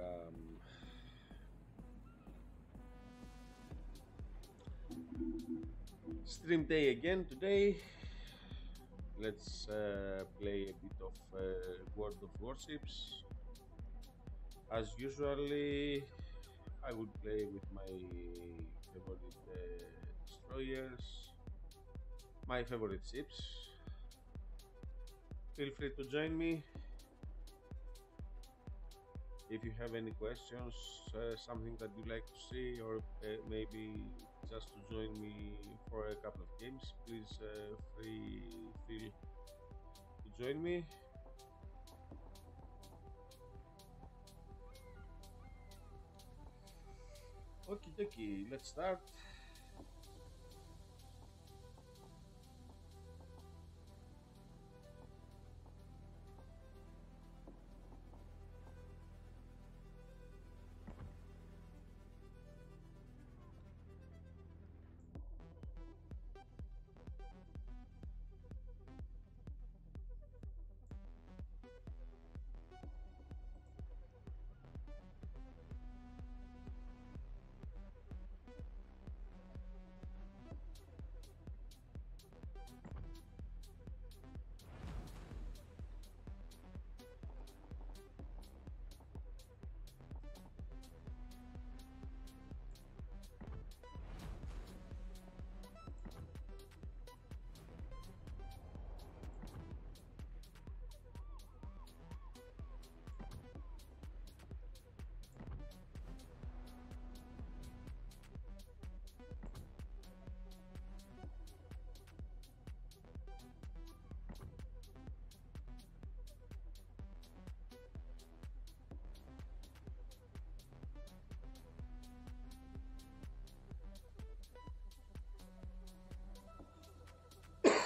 welcome. Stream day again today. Let's uh, play a bit of uh, World of Warships. As usually, I would play with my favorite uh, destroyers, my favorite ships. Feel free to join me if you have any questions, uh, something that you'd like to see, or uh, maybe just to join me for a couple of games, please uh, free feel to join me. Okie dokie, let's start.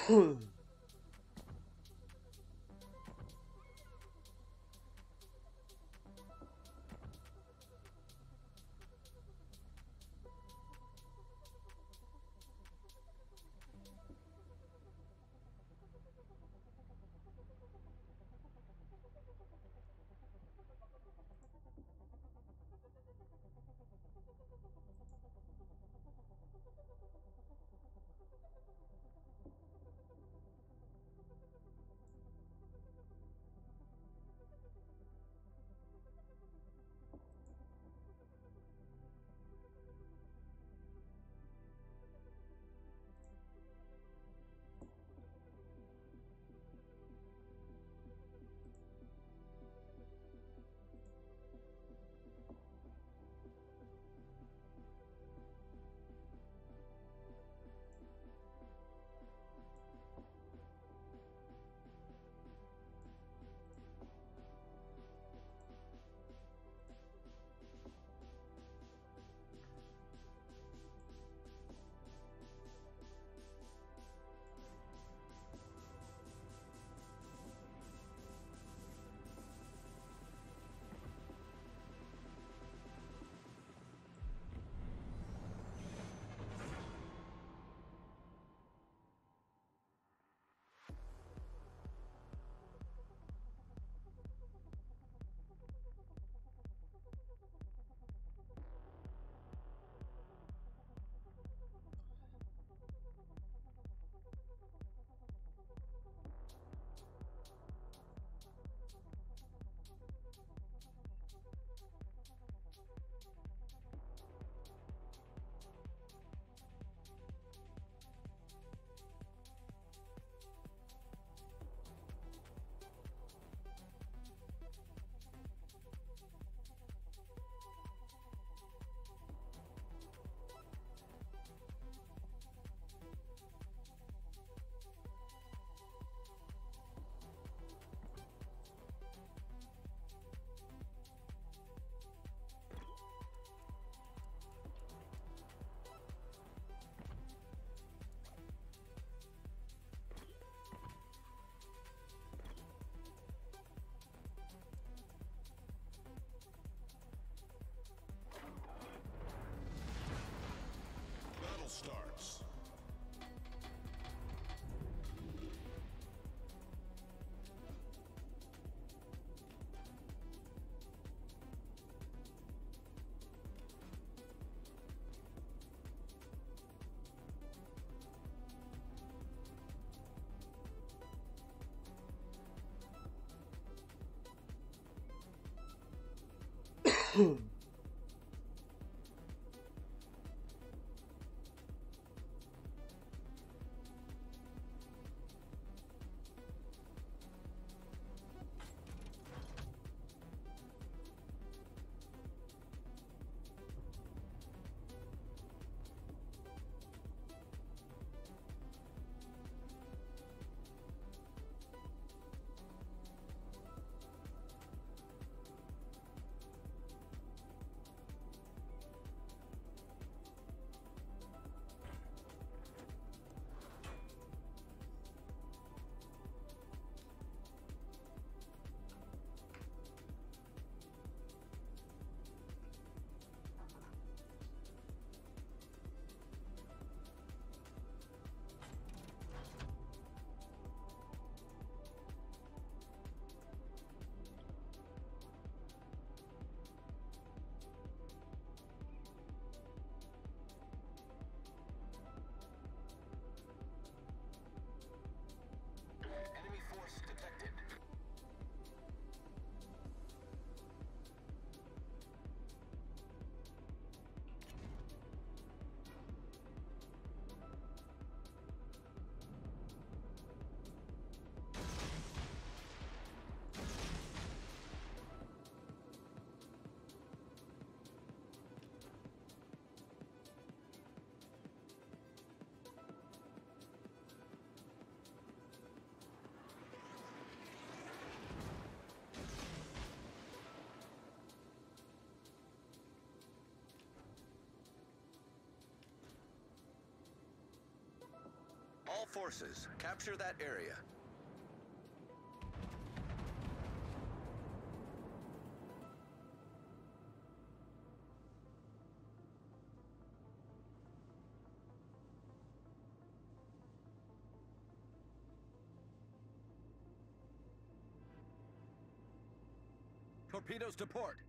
Starts. boom. forces. Capture that area. Torpedoes to port.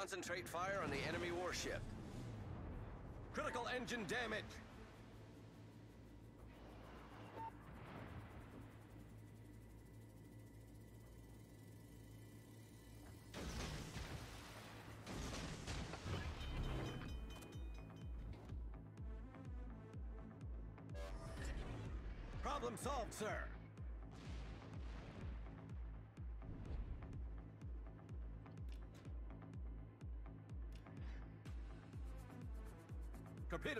Concentrate fire on the enemy warship. Critical engine damage. Problem solved, sir.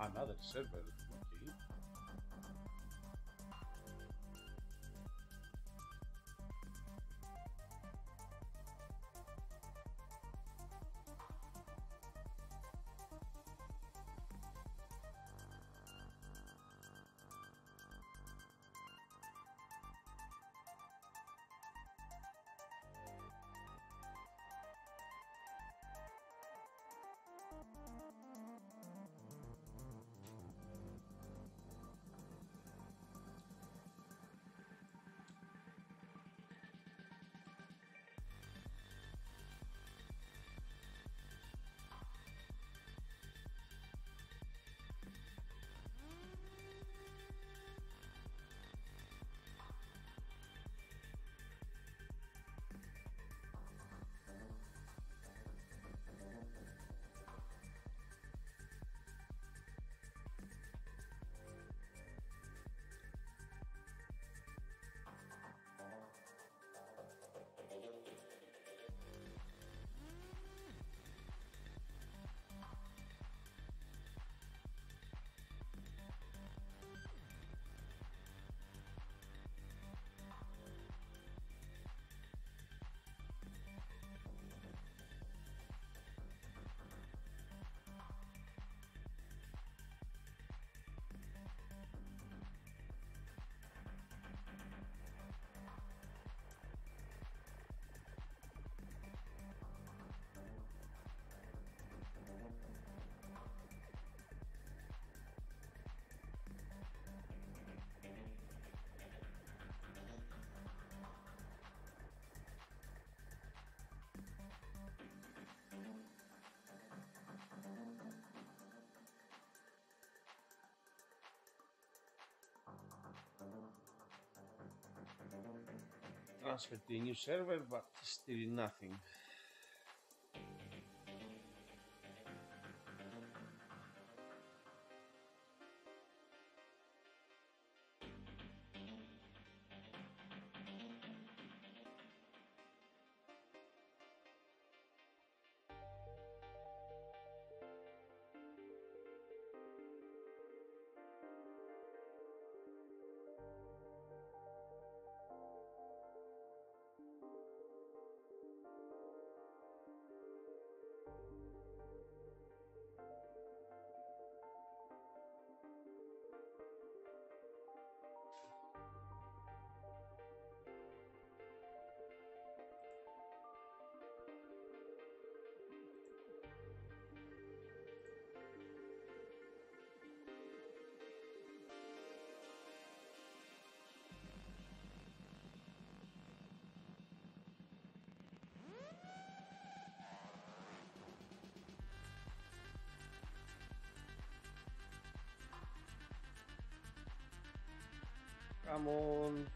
Another server. Okay. Transfer to a new server, but still nothing. Come on.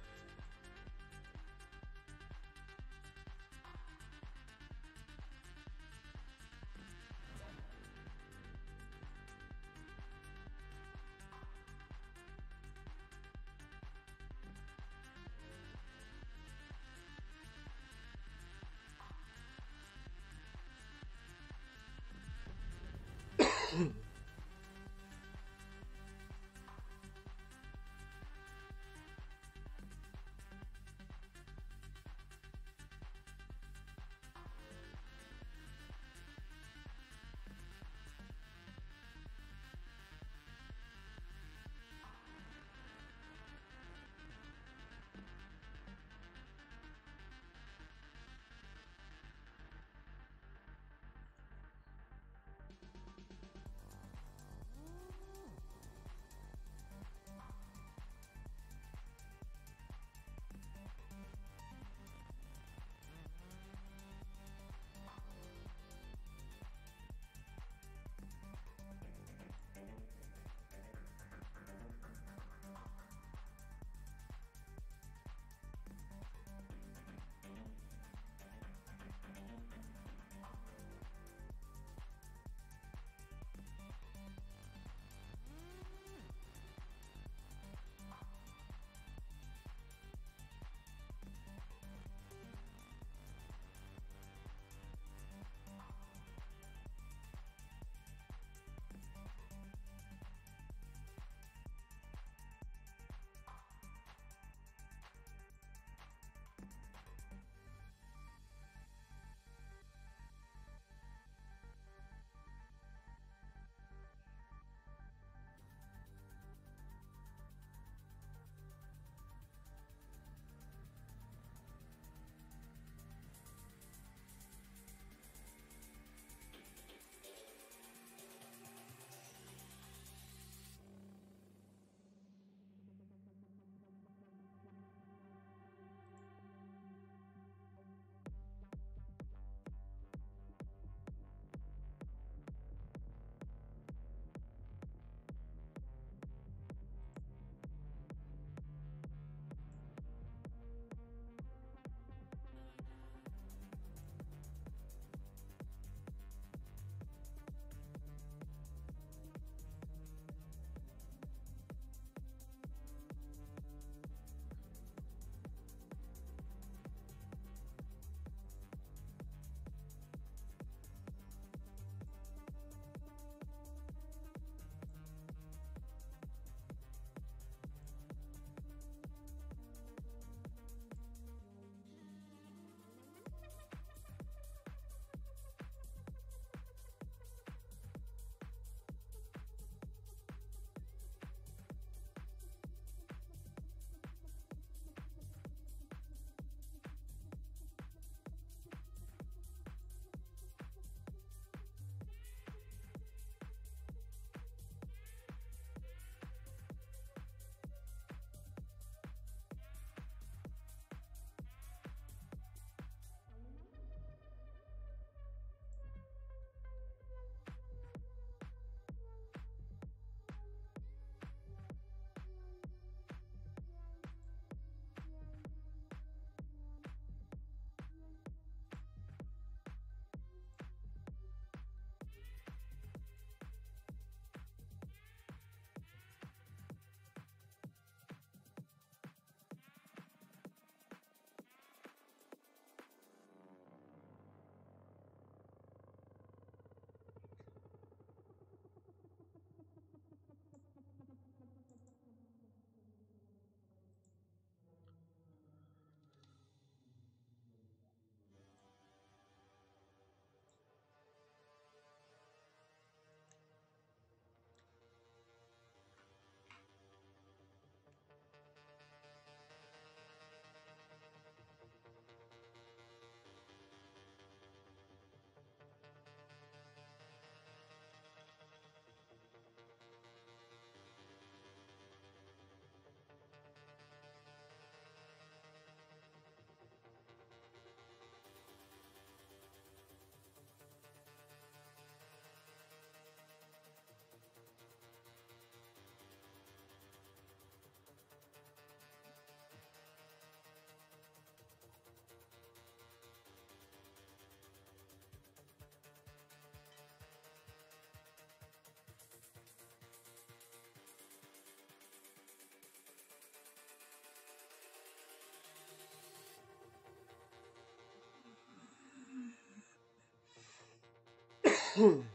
Hmm.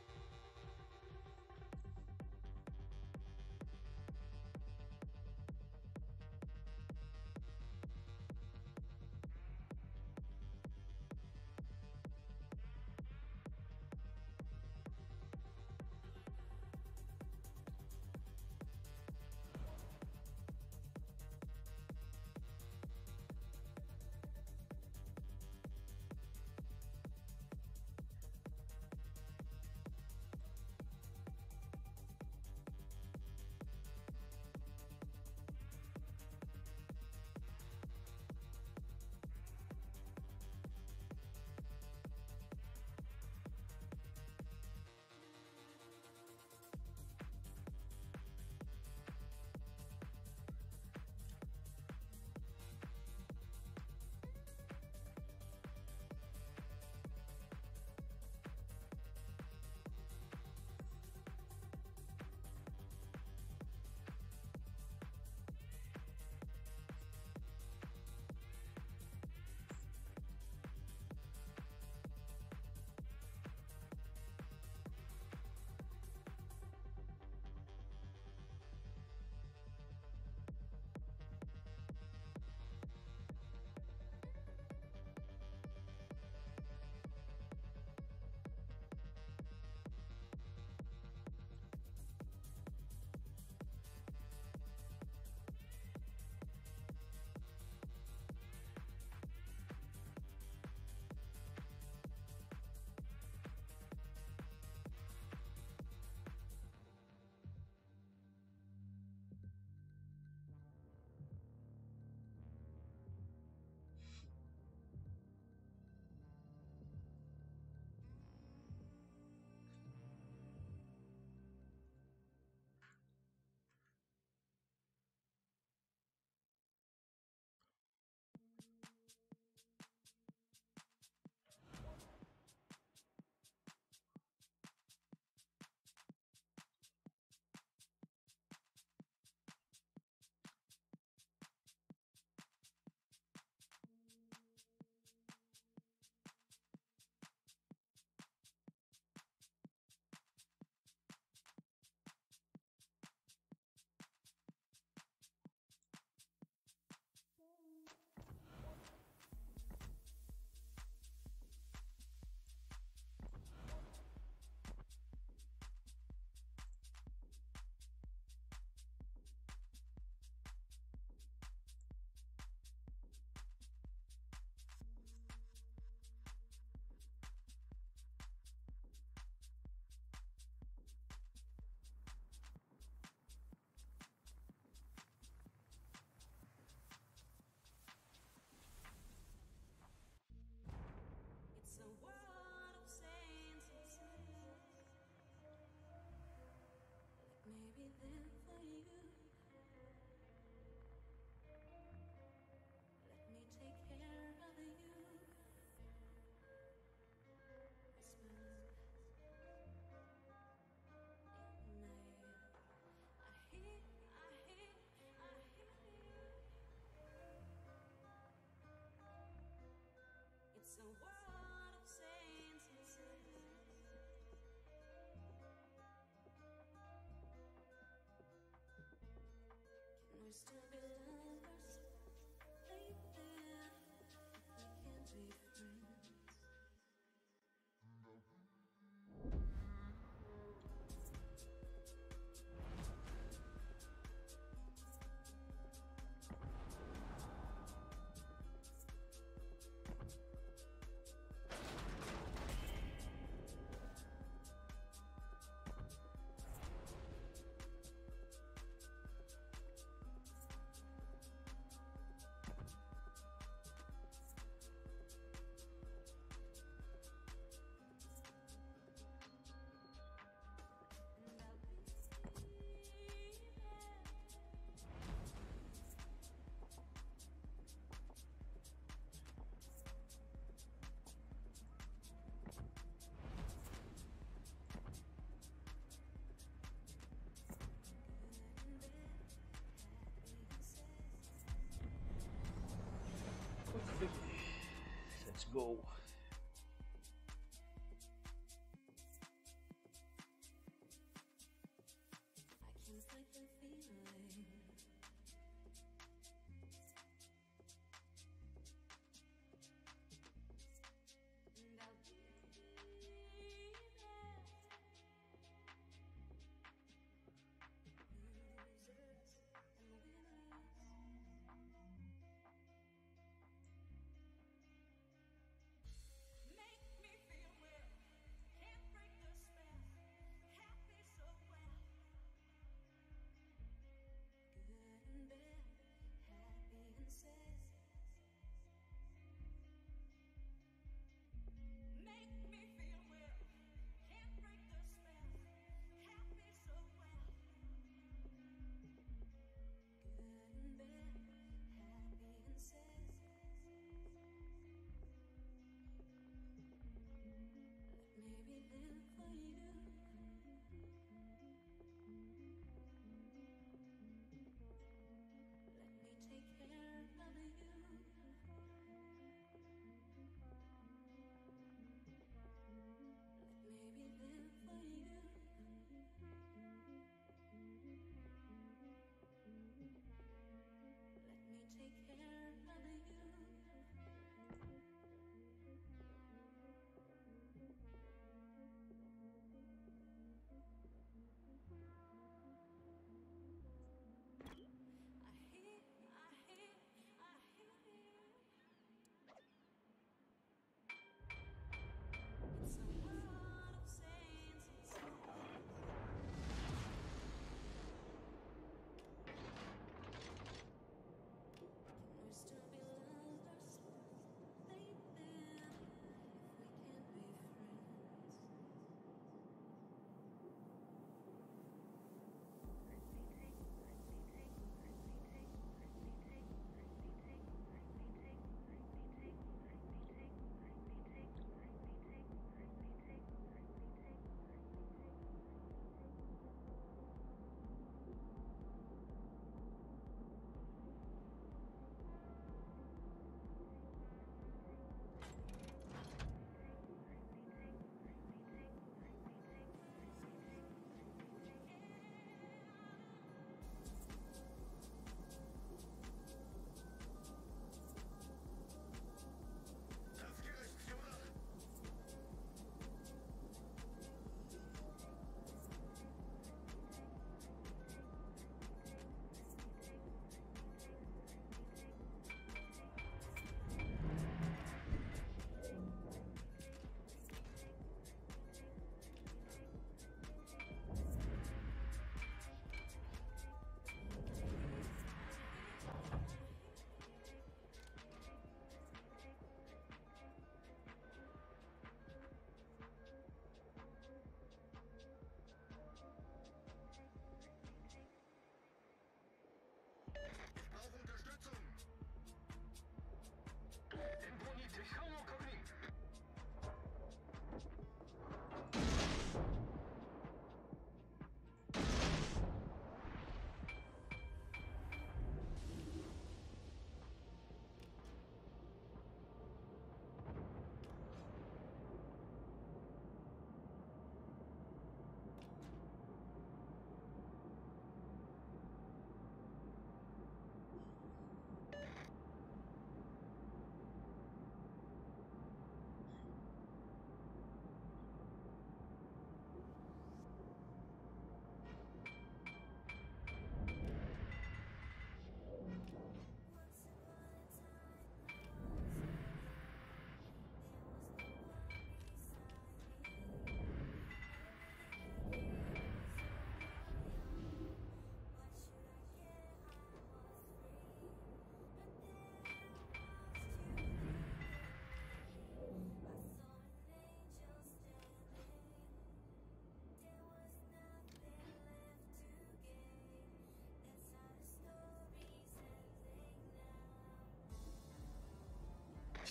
Let's go.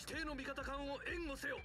定の味方艦を援護せよ。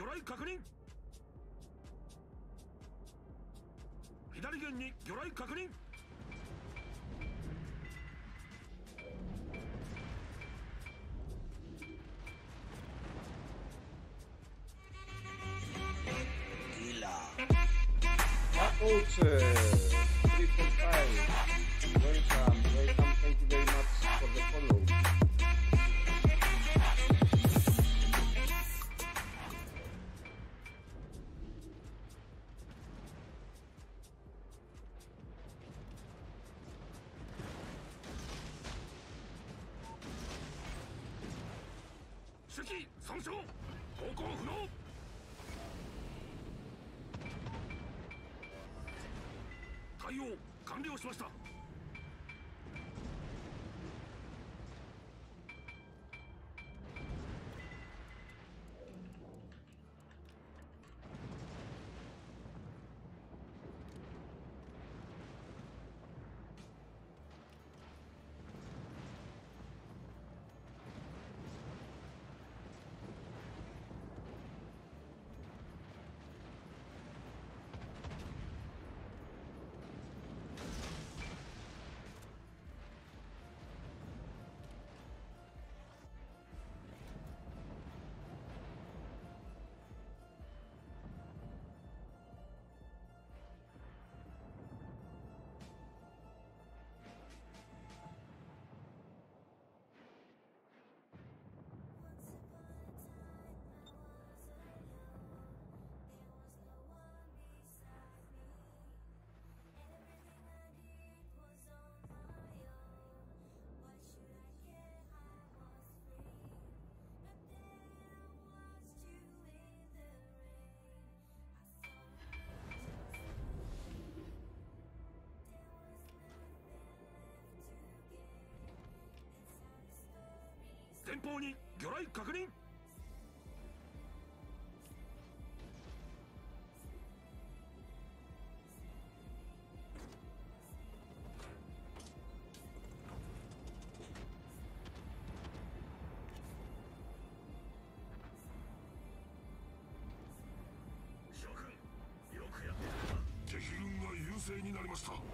魚雷確認。左舷に魚雷確認、オーツ。ー3.5完了しました。前方に魚雷確認。諸君よくやって敵軍が優勢になりました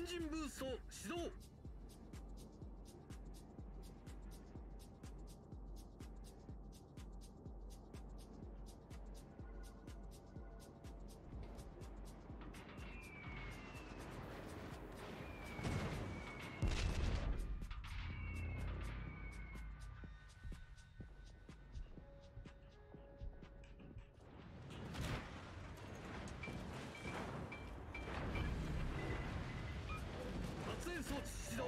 エンジンブースト始動。装置出動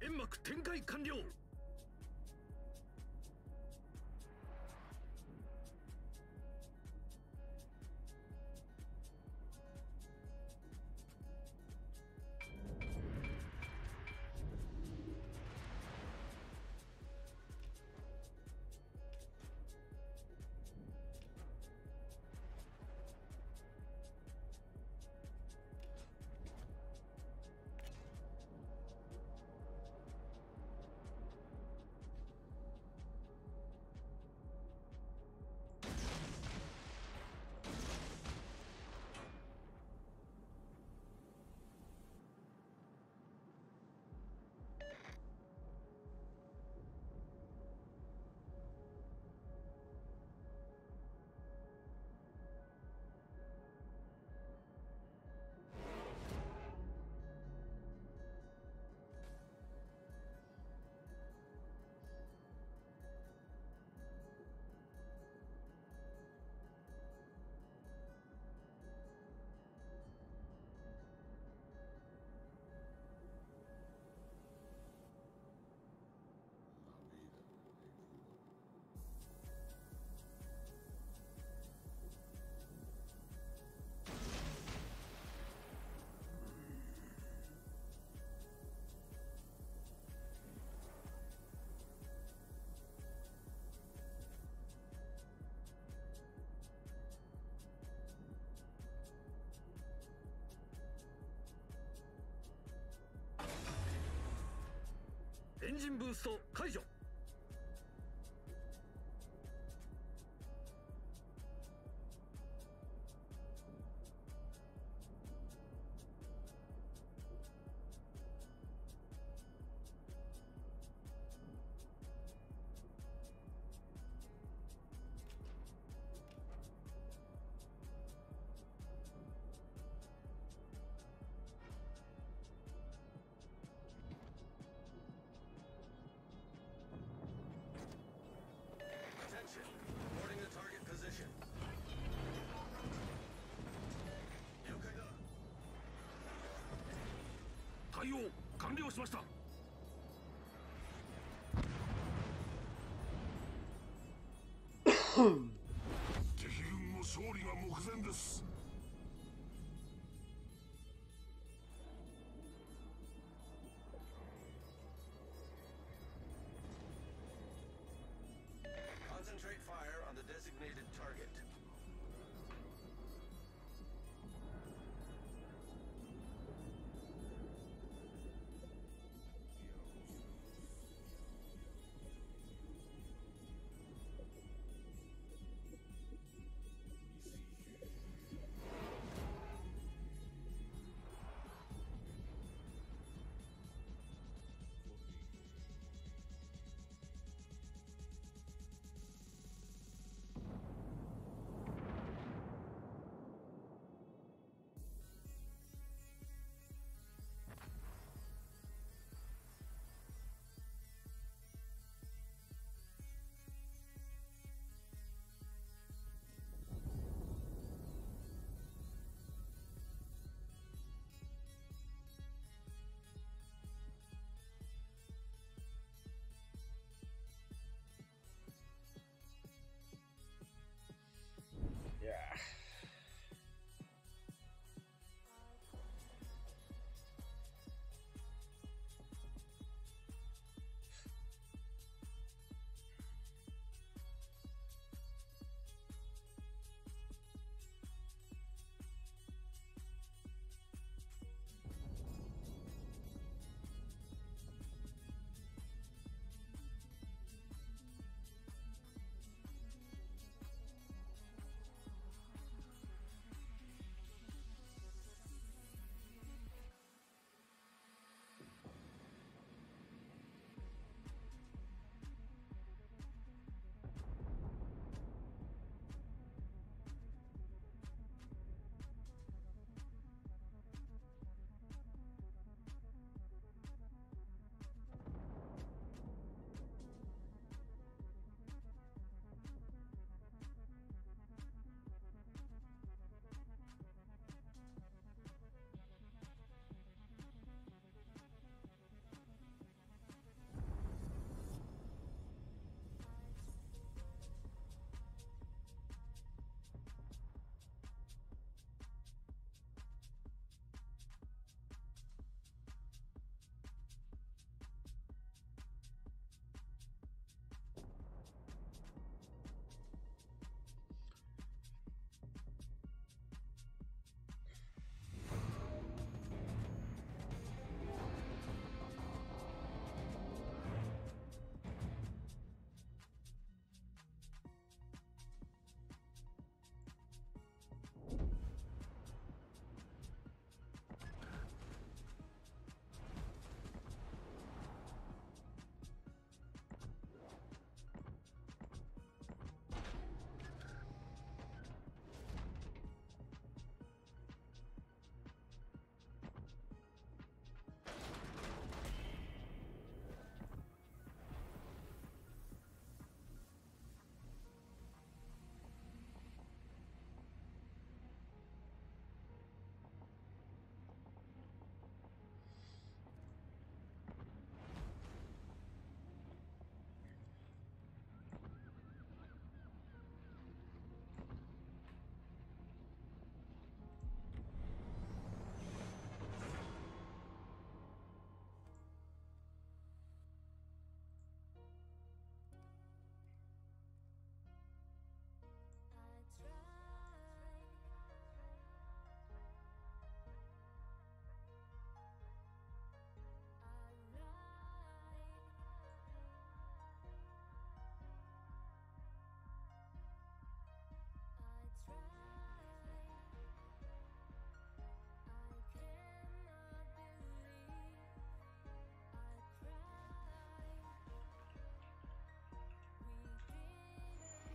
煙幕展開完了。エンジンブースト解除。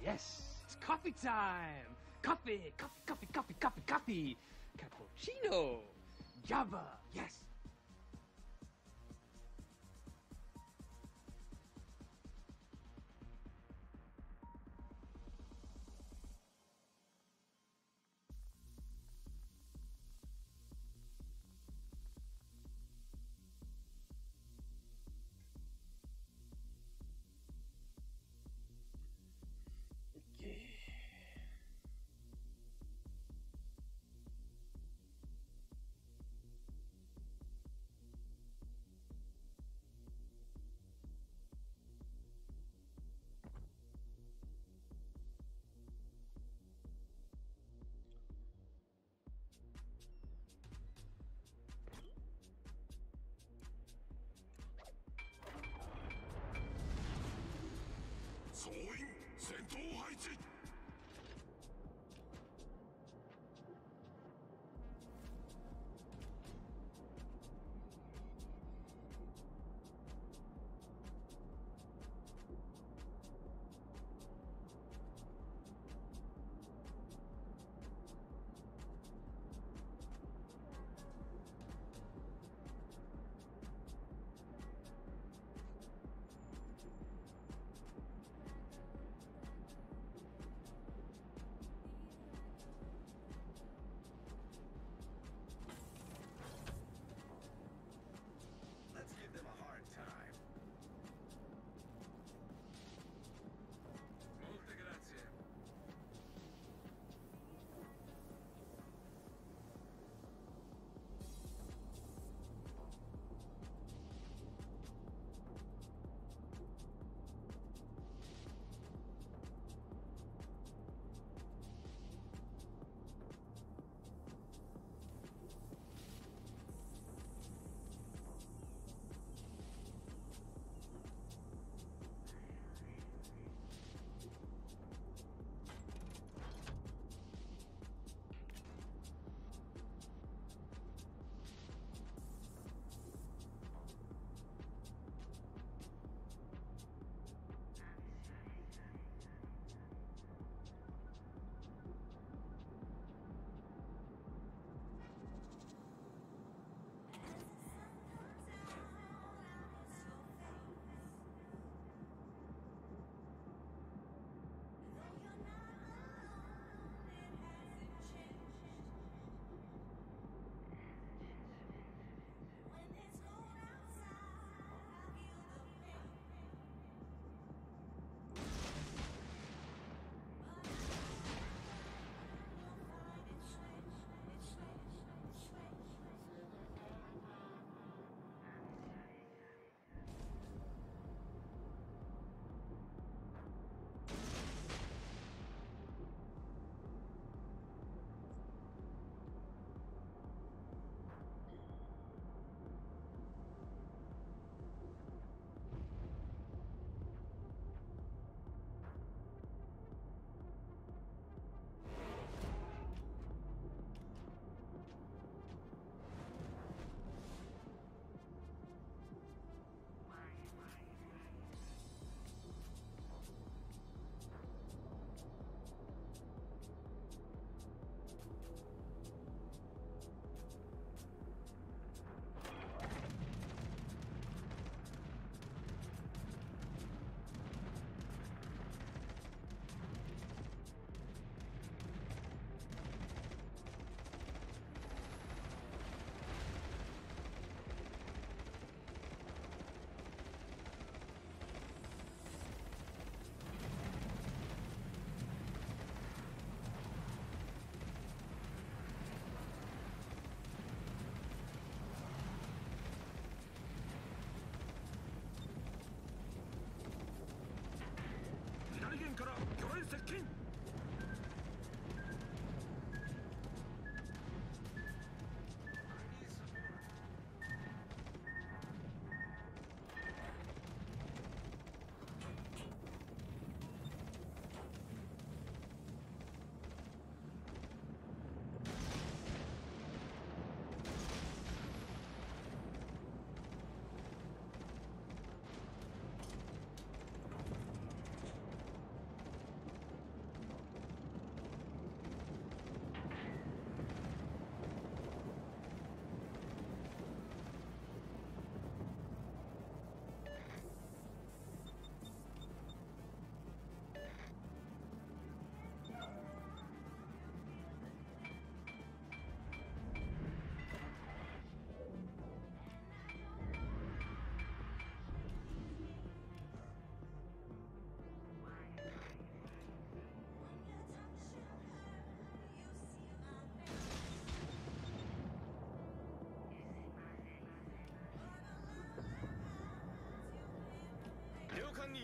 Yes, it's coffee time. Coffee, coffee, coffee, coffee, coffee, coffee. Cappuccino. Java. Yes.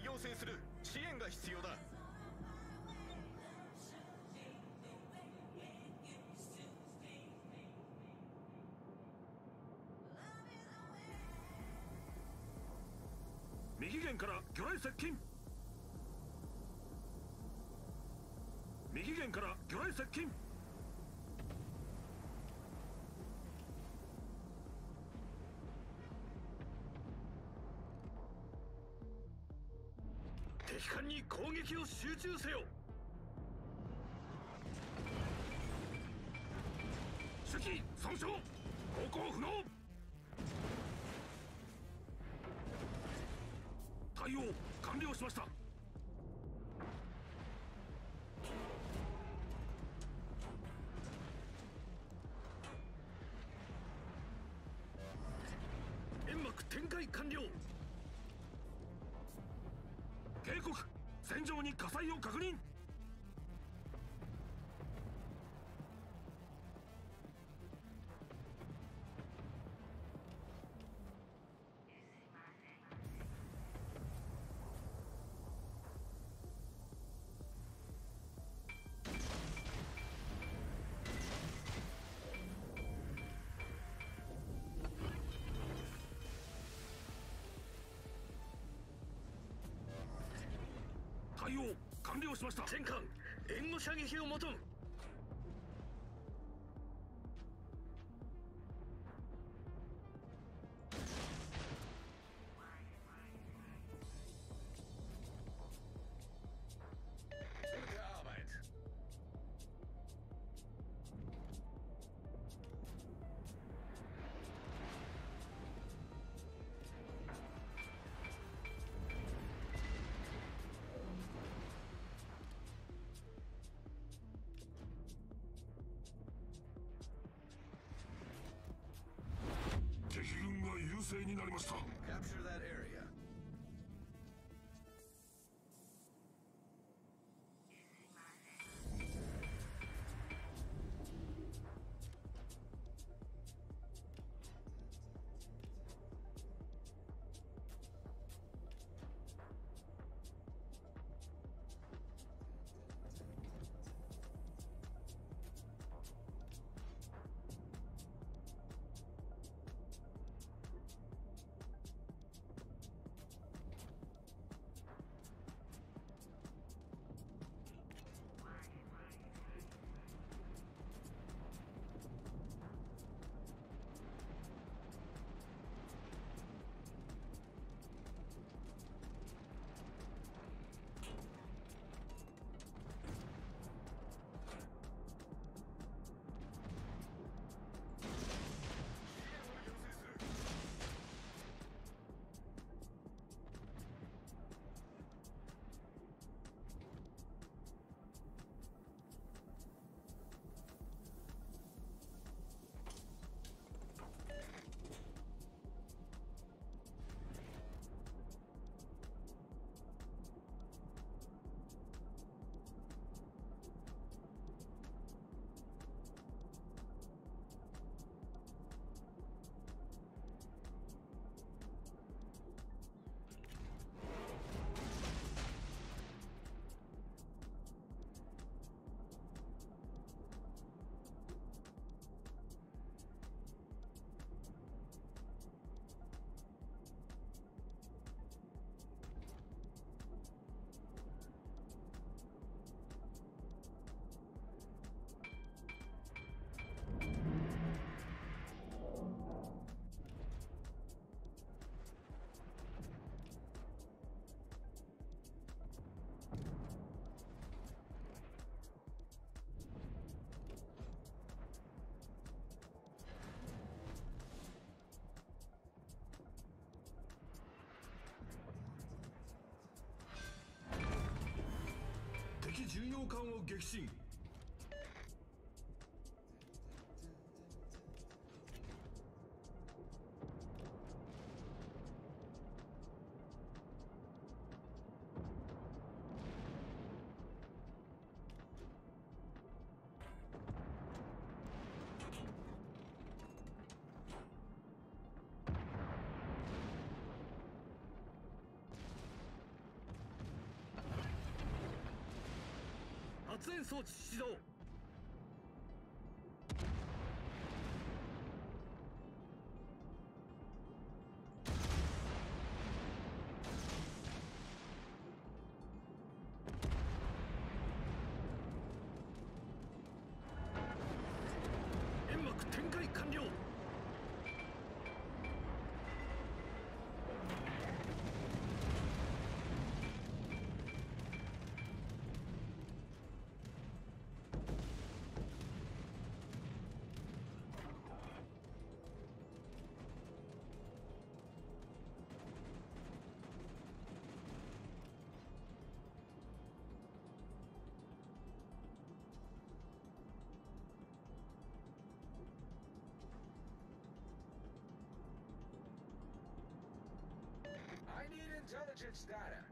要請する支援が必要だ。右舷から魚雷接近。右舷から魚雷接近。敵艦に攻撃を集中せよ。主機損傷航行不能。対応完了しました。煙幕展開完了。イを確認。対応。完了しました。戦艦援護射撃を求む。が優勢になりました。敵巡洋艦を撃沈装置始動。Intelligence data」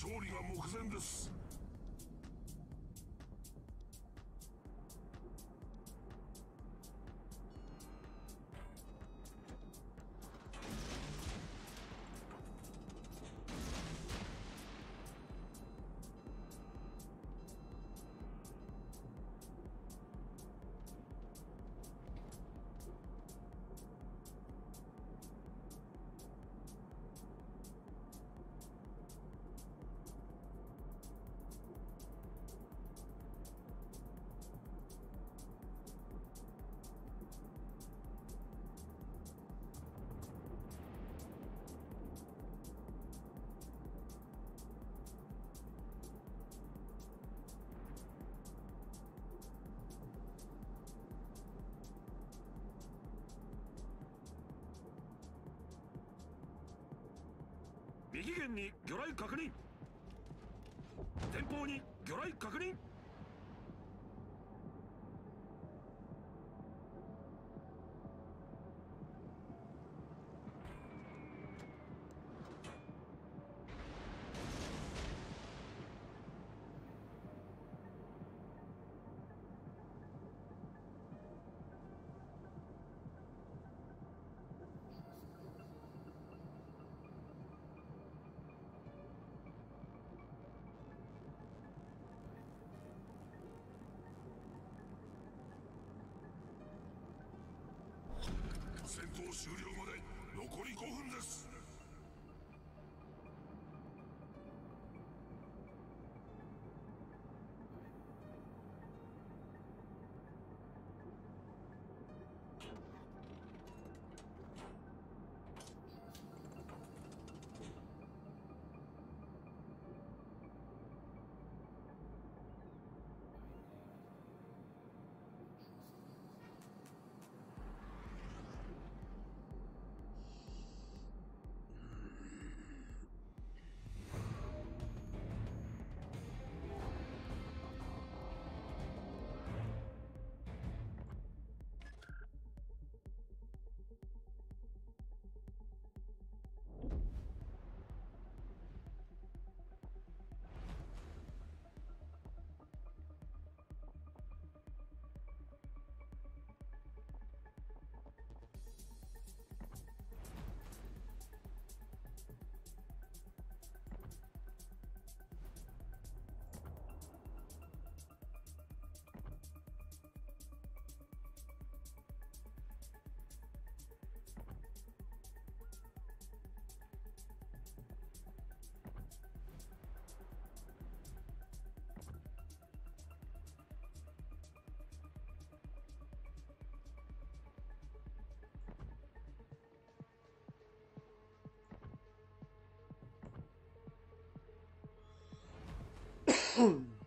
勝利が目前です。右舷に魚雷確認。前方に魚雷確認。戦闘終了まで残り5分です。Hmm.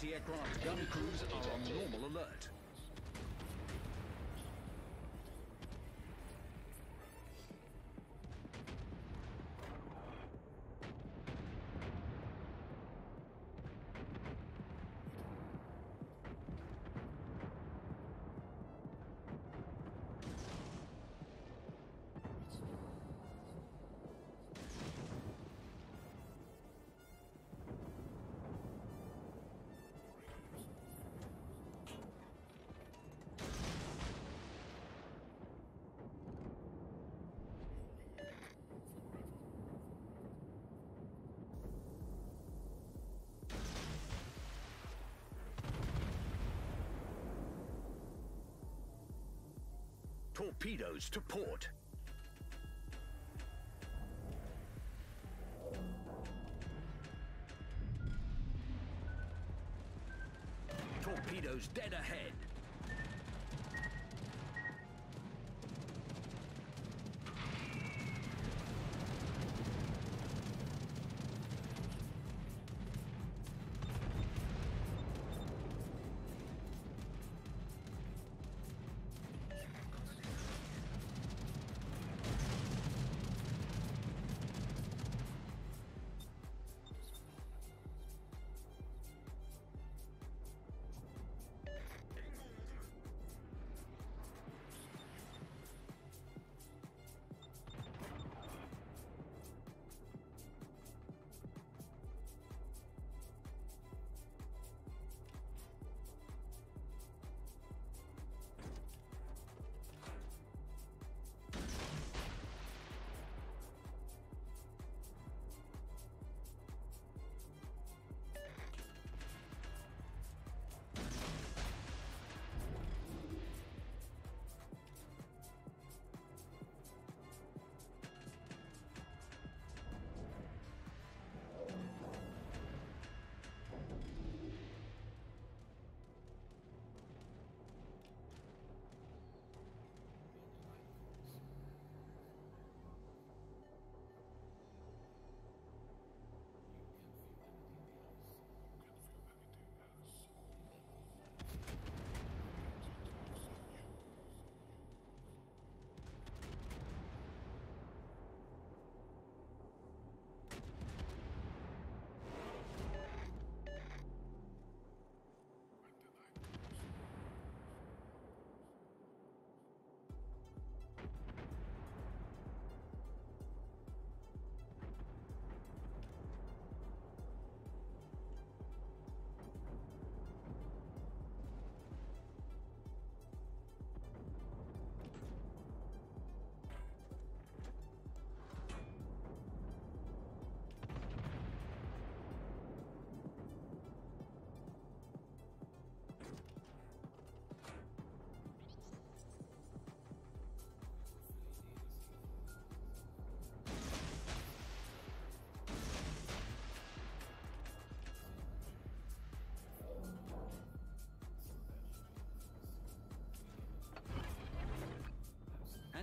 Anti-aircraft gun crews are on normal alert. Torpedoes to port.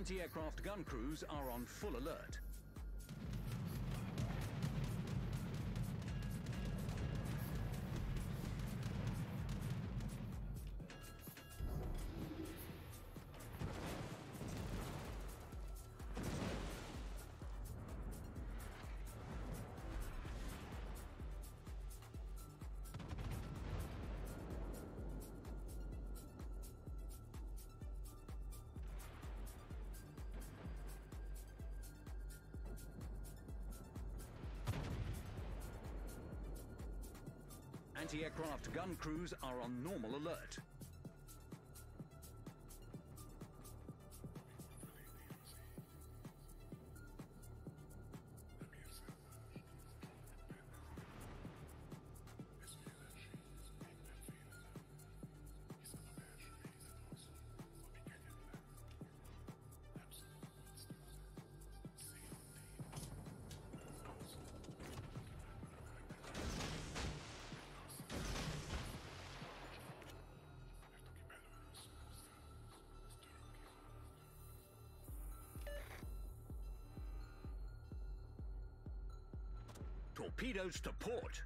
Anti-aircraft gun crews are on full alert. Anti-aircraft gun crews are on normal alert. Torpedoes to port.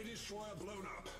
enemy destroyer blown up.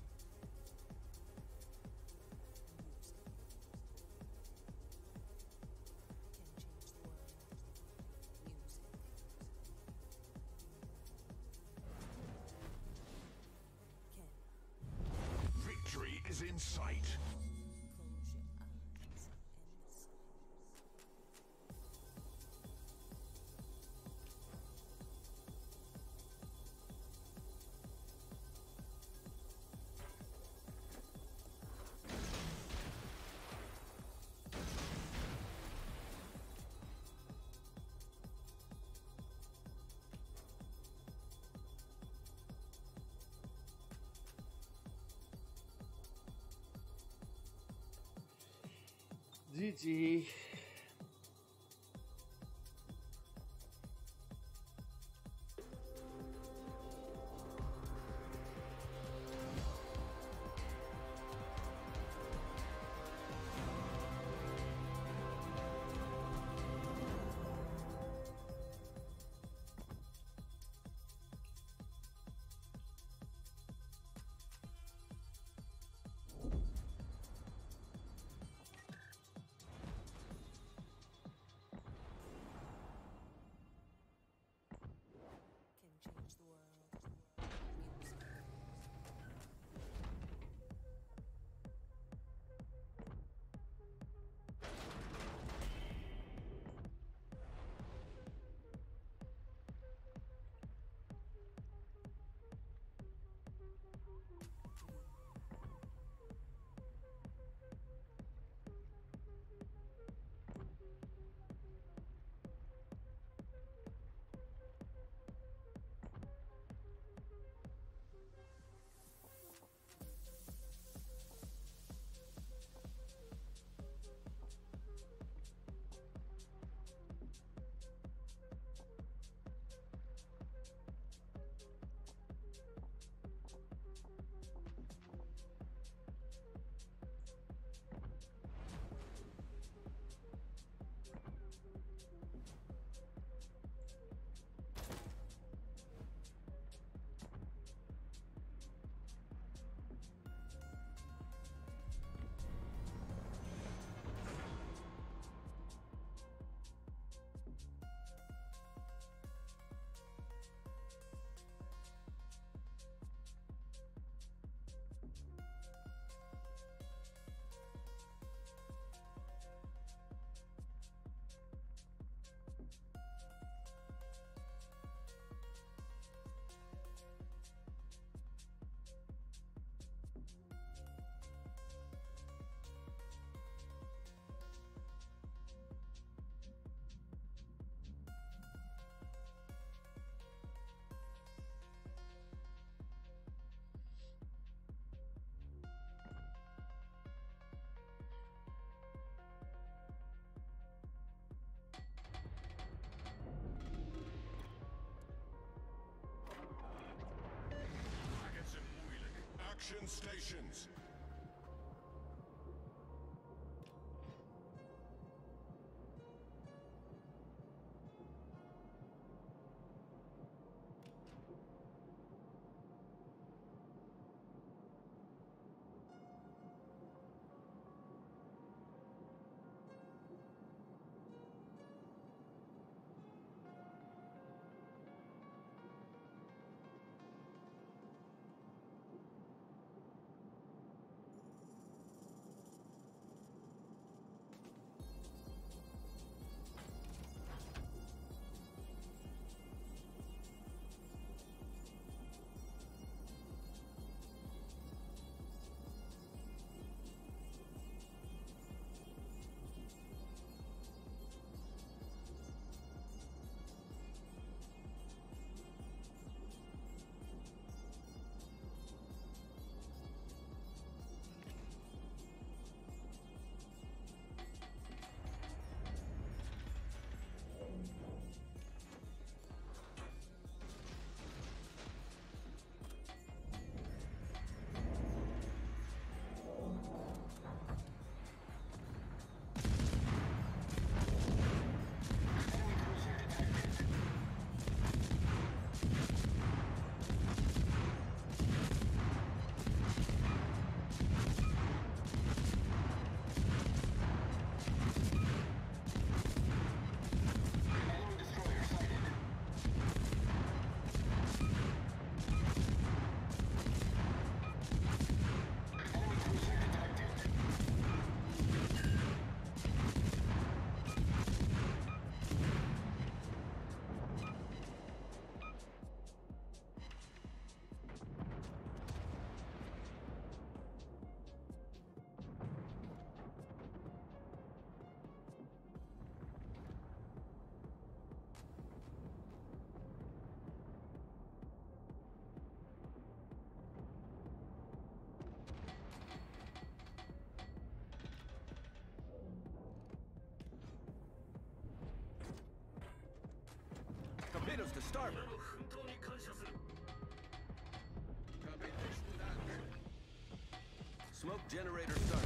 Construction stations. Torpedoes to starboard. Smoke generator started.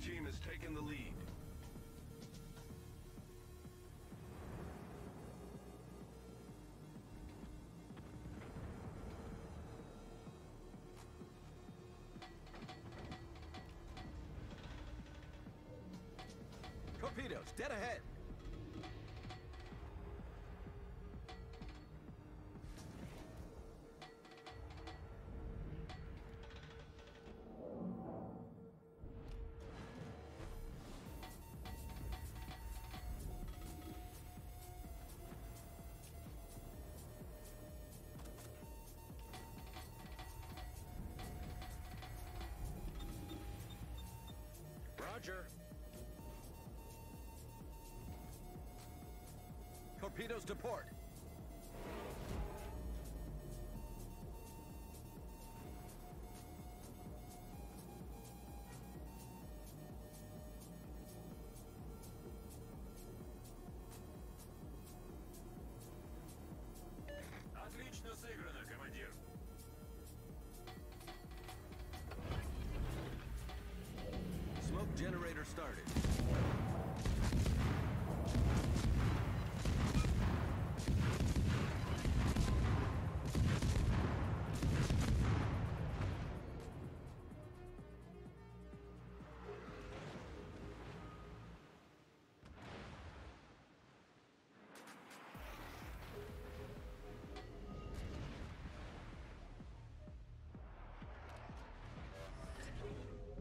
Team has taken the lead. Torpedoes, dead ahead. Torpedoes to port. Отлично сыграно, командир. Smoke generator started.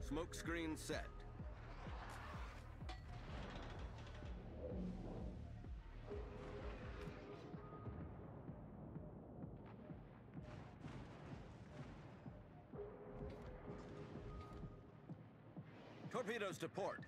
Smoke screen set. Torpedoes to port.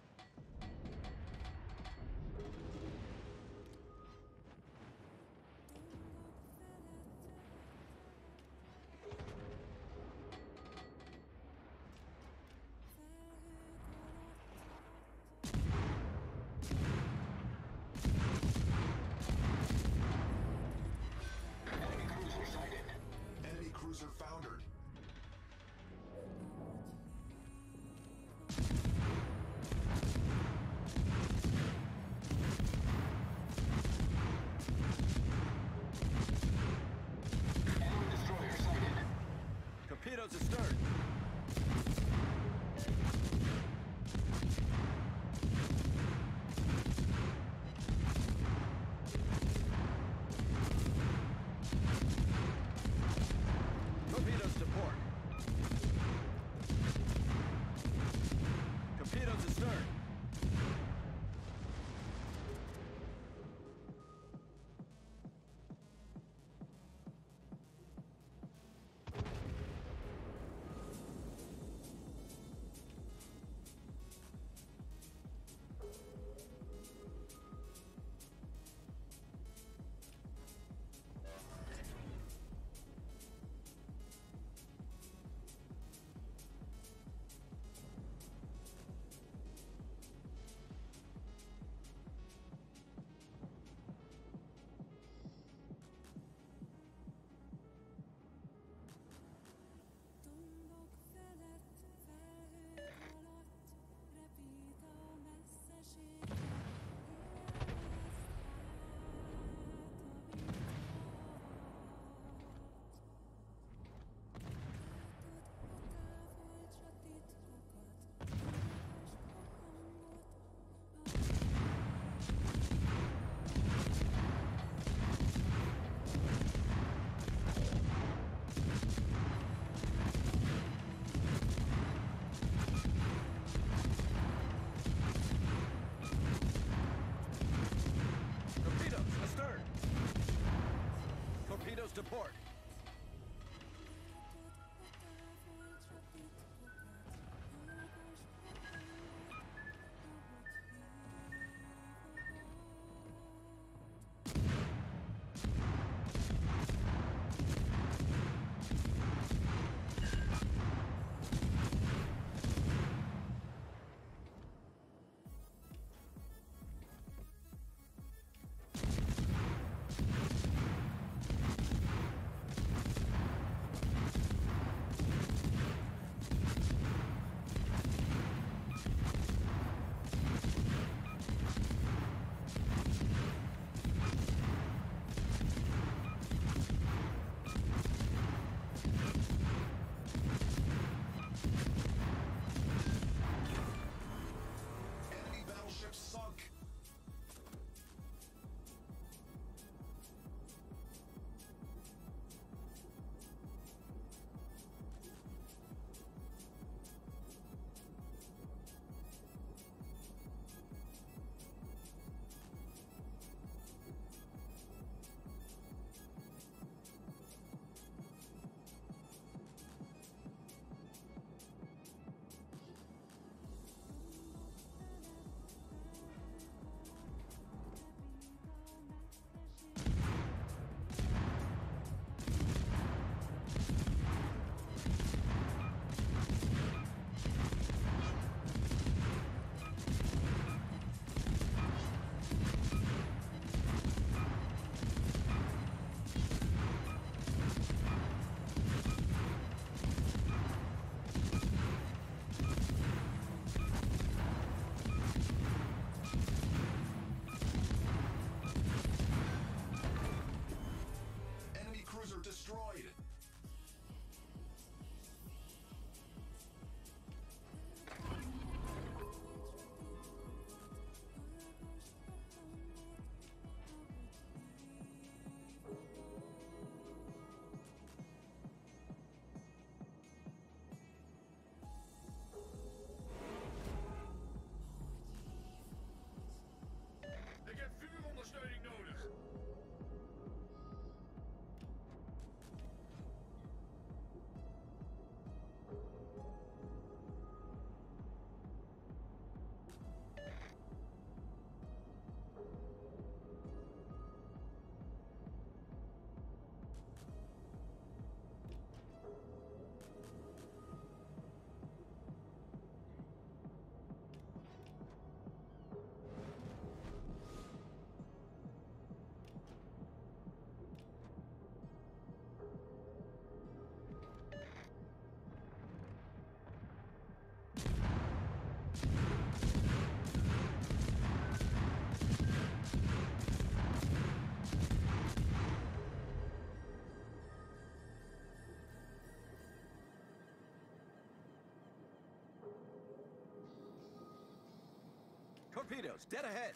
Torpedoes, dead ahead.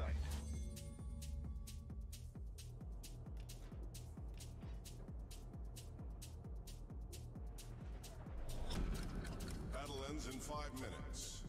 Sight. Battle ends in five minutes.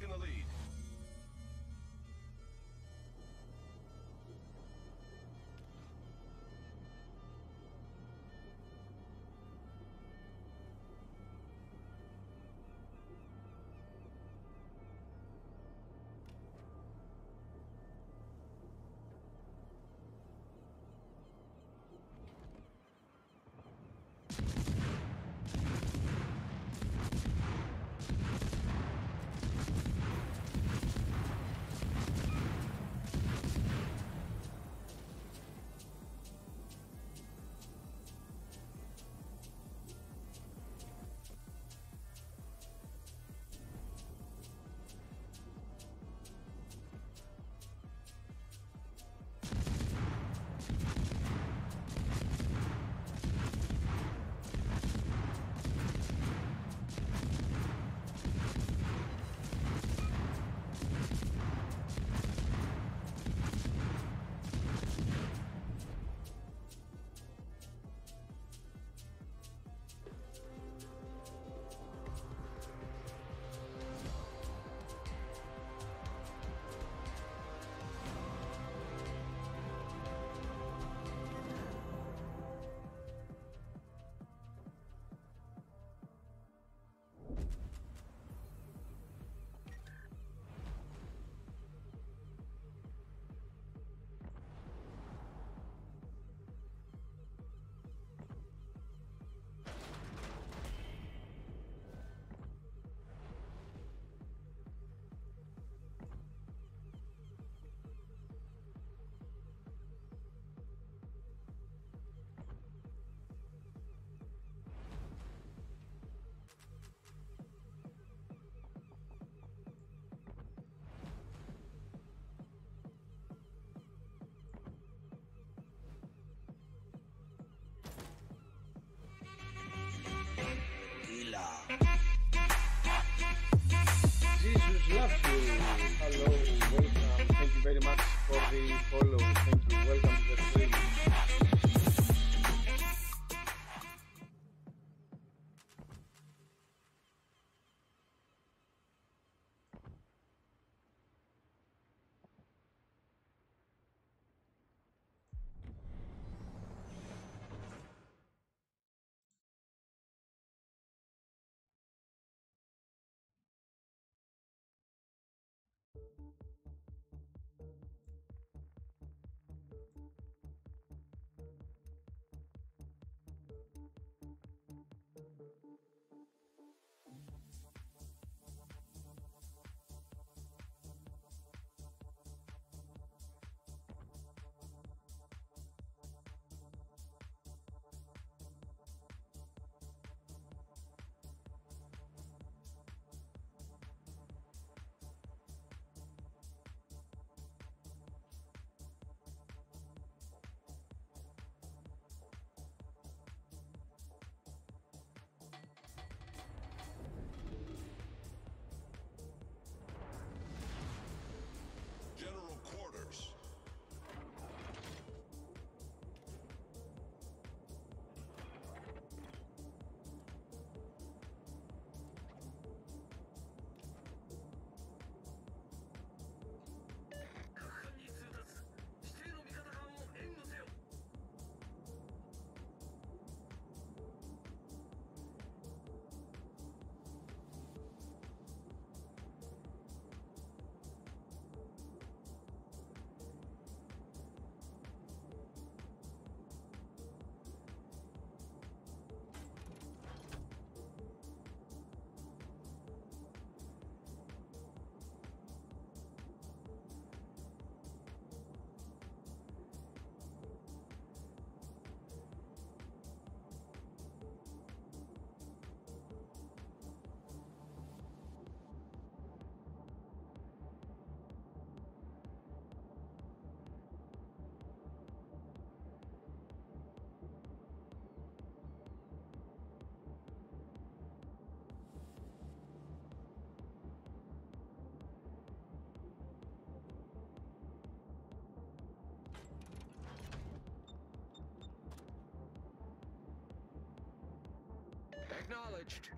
Taken the lead. Hello, welcome. Thank you very much for the follow. Thank you. Welcome to the stream. Acknowledged.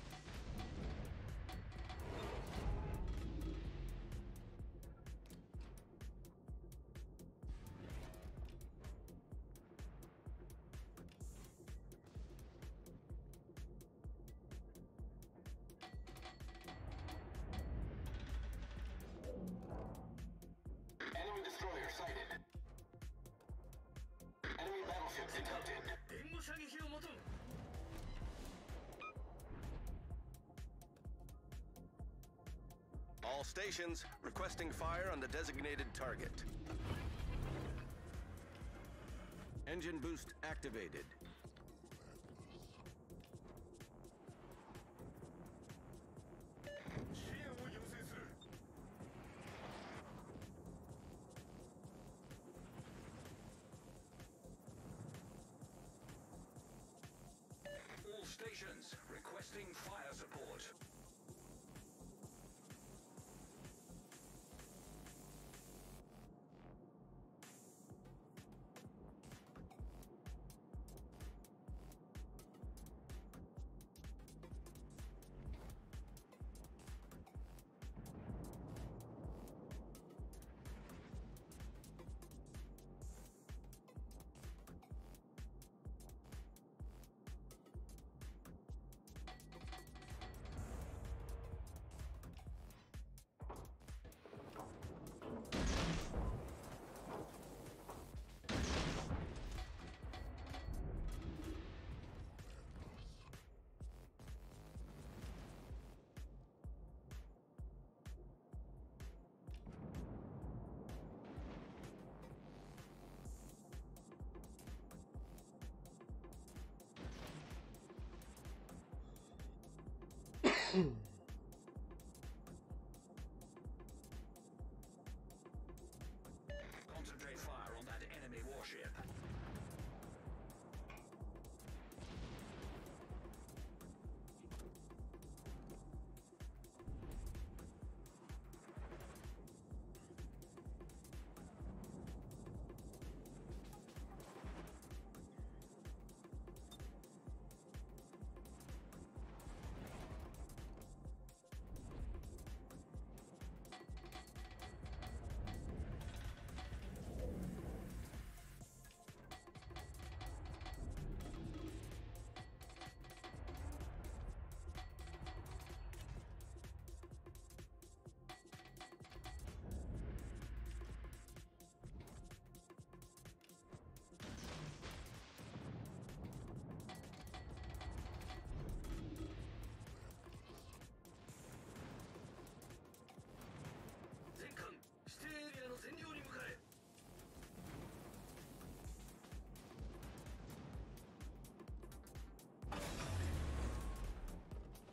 All stations, requesting fire on the designated target. Engine boost activated. Hmm.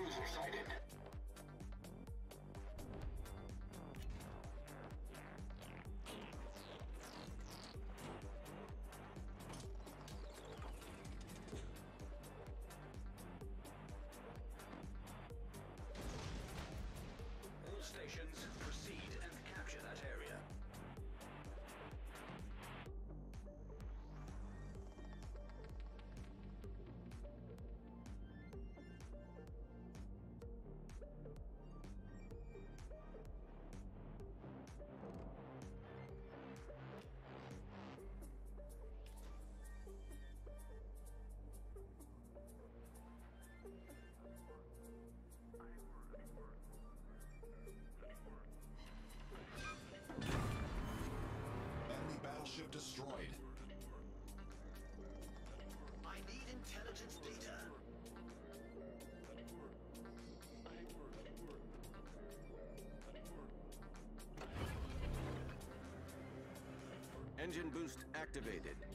Cruiser sighted. Stations, battleship destroyed. I need intelligence data. Engine boost activated.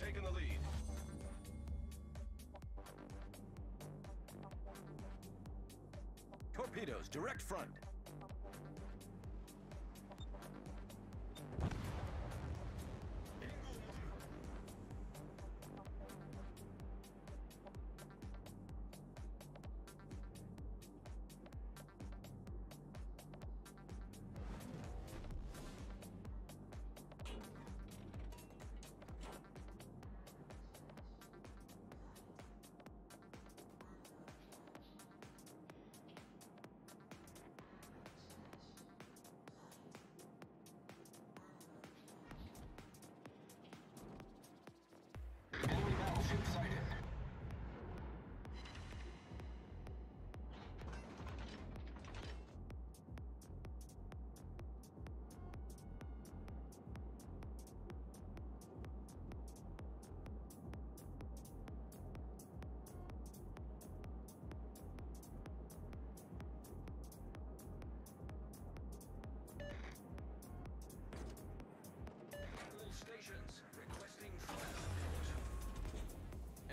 Taken the lead. Torpedoes, direct front.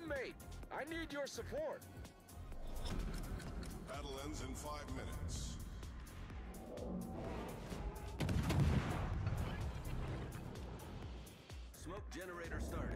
Teammate, I need your support. Battle ends in five minutes. Smoke generator started.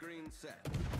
Screen set.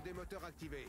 des moteurs activés.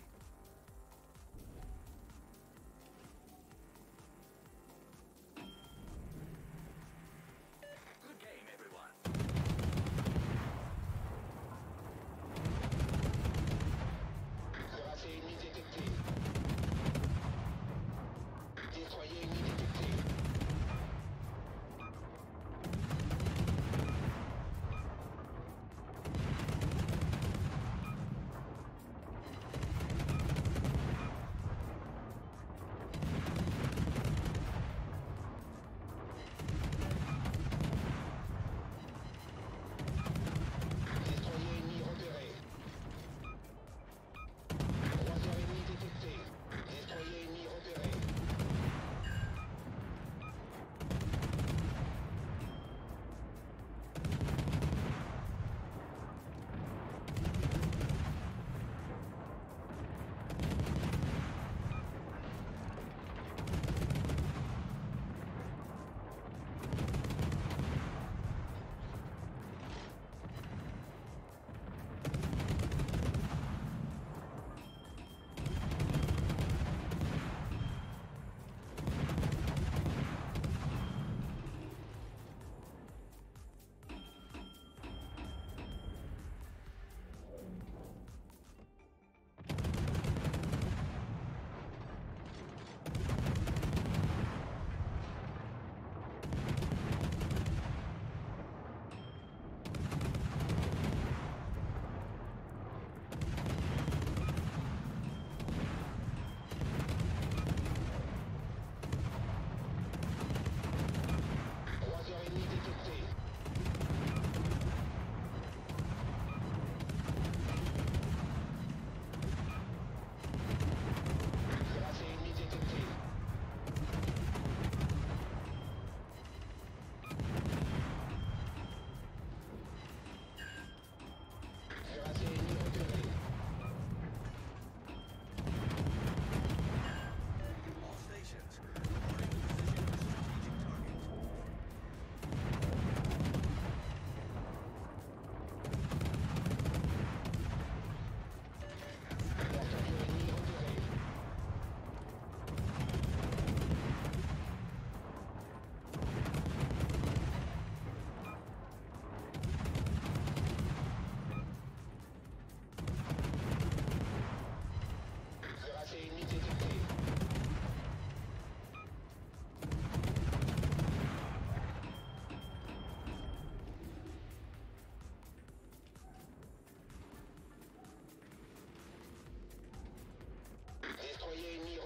Oye, mío.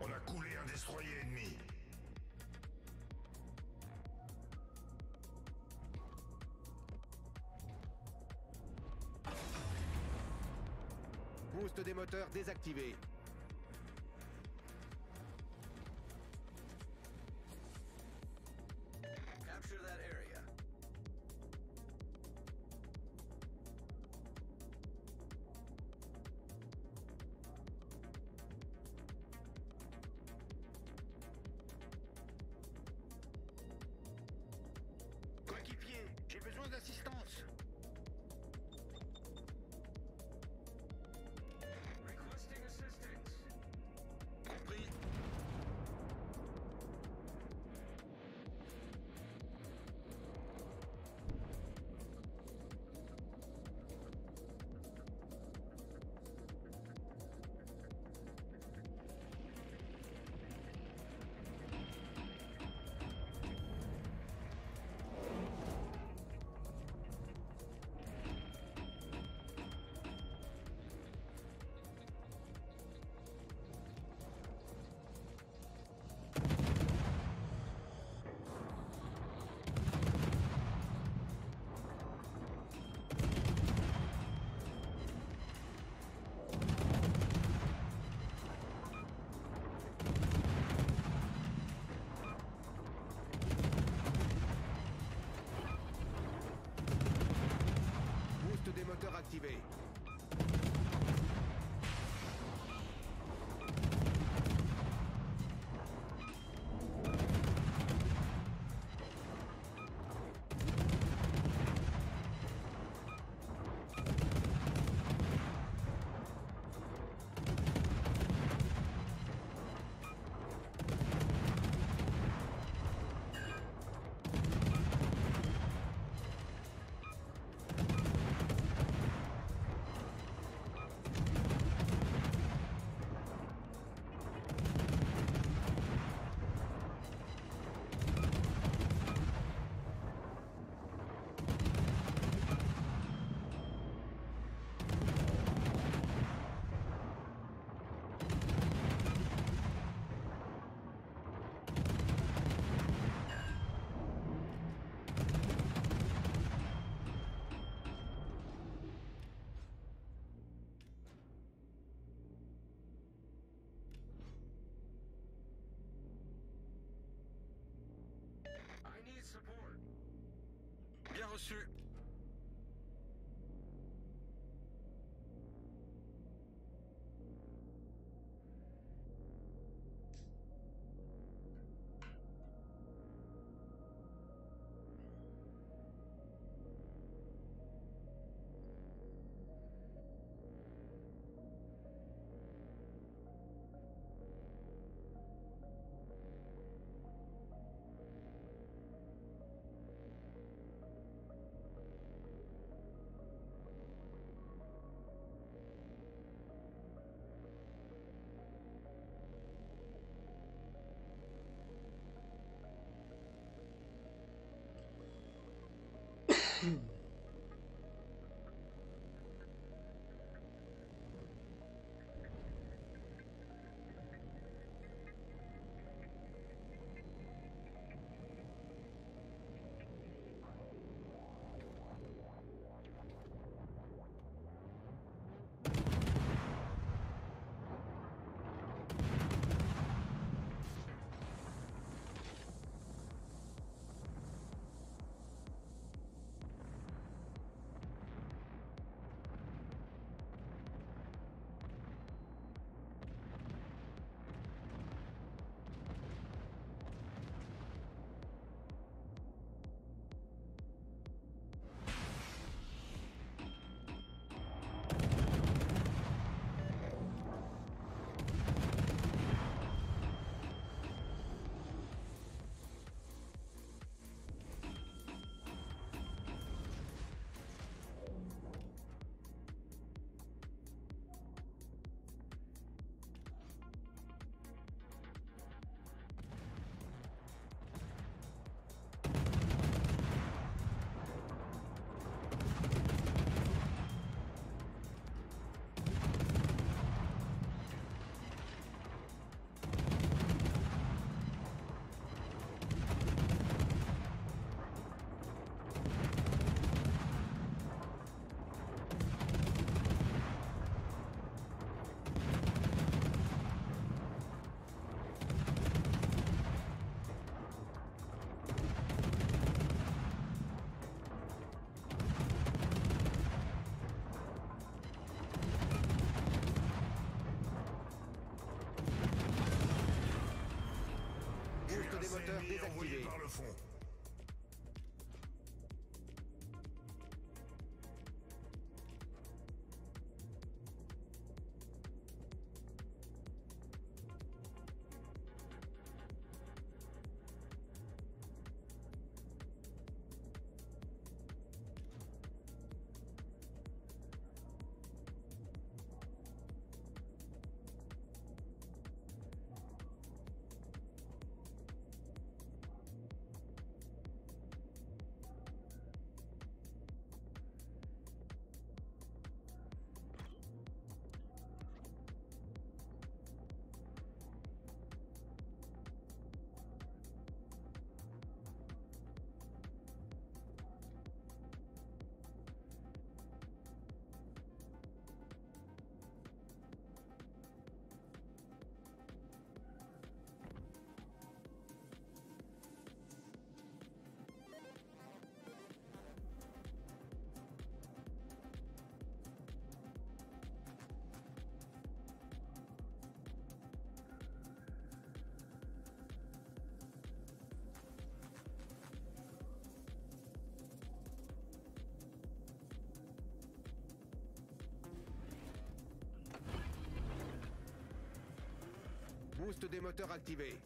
On a coulé un destroyer ennemi. Boost des moteurs désactivé. Bien Mm-hmm. Désactivé. Boost des moteurs activé.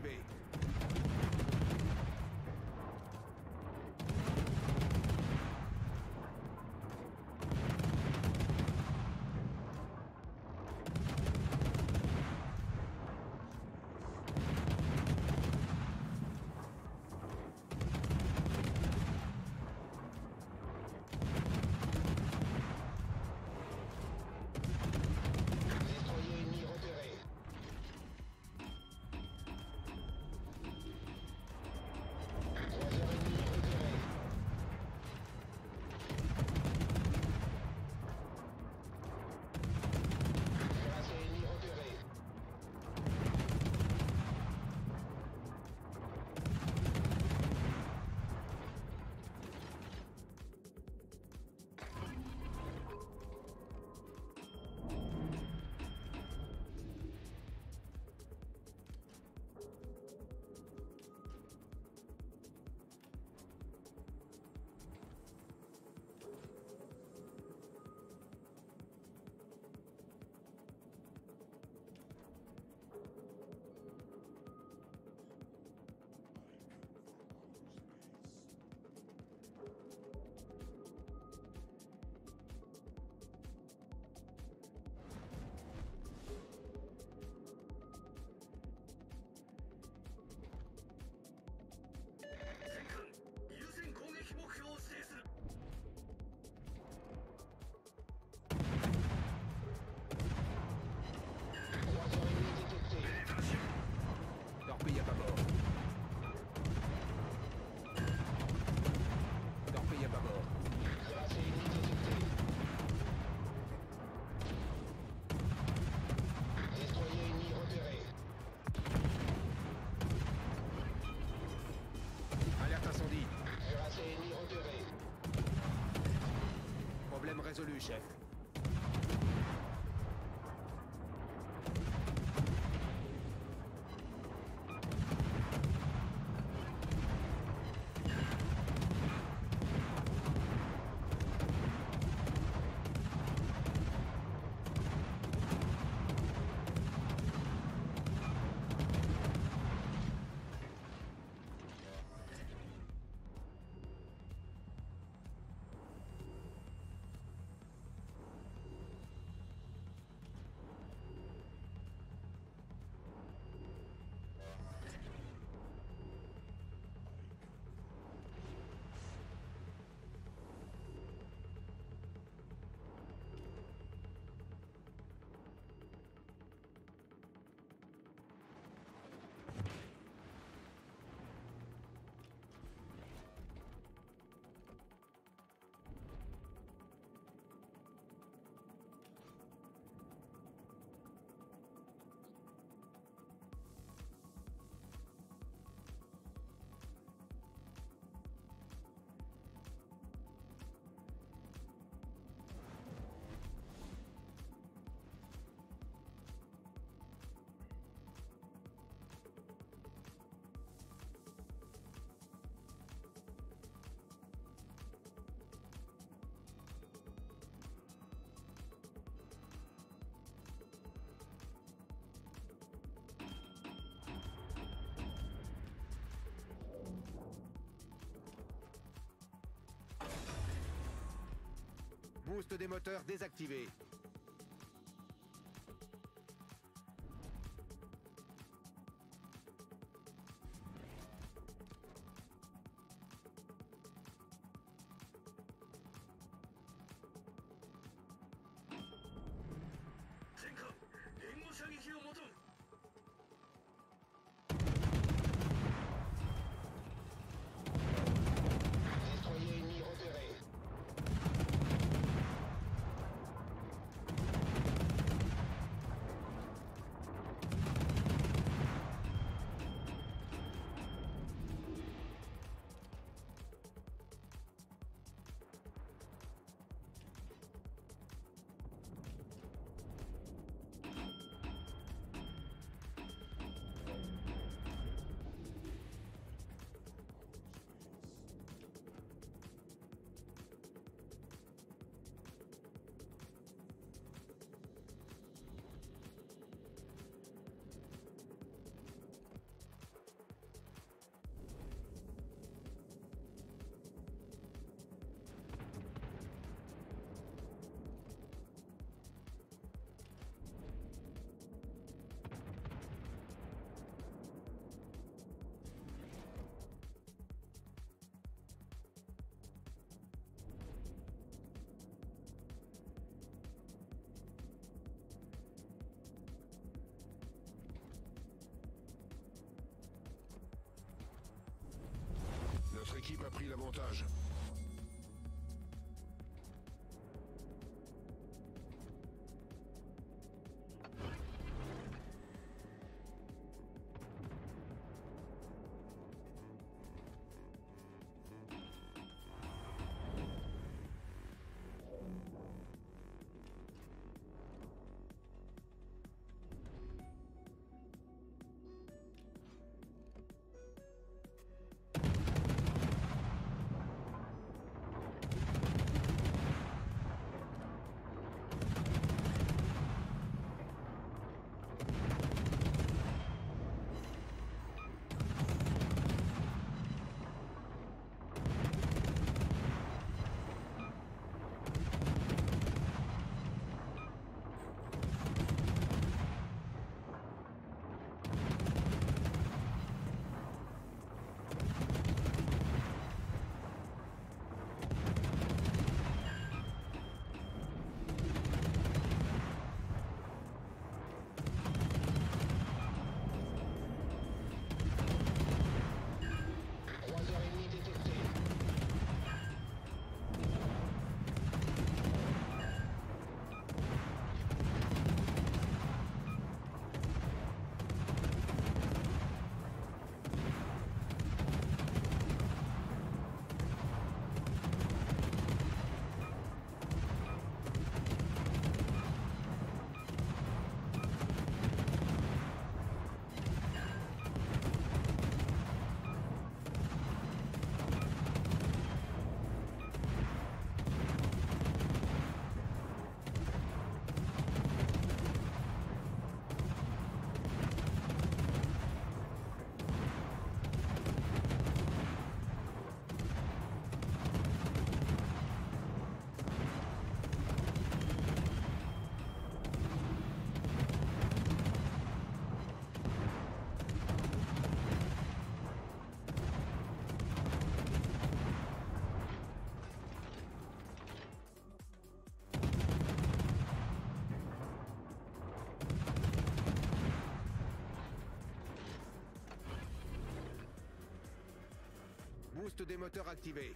Des résolu, chef. Des moteurs désactivé. Notre équipe a pris l'avantage. Des moteurs activé.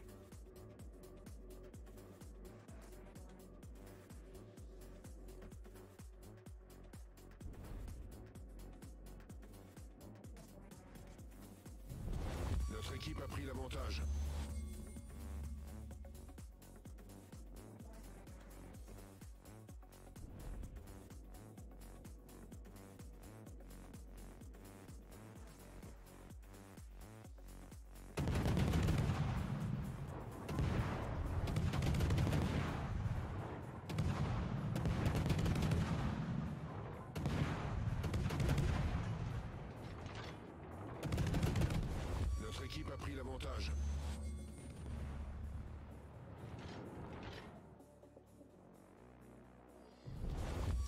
montage.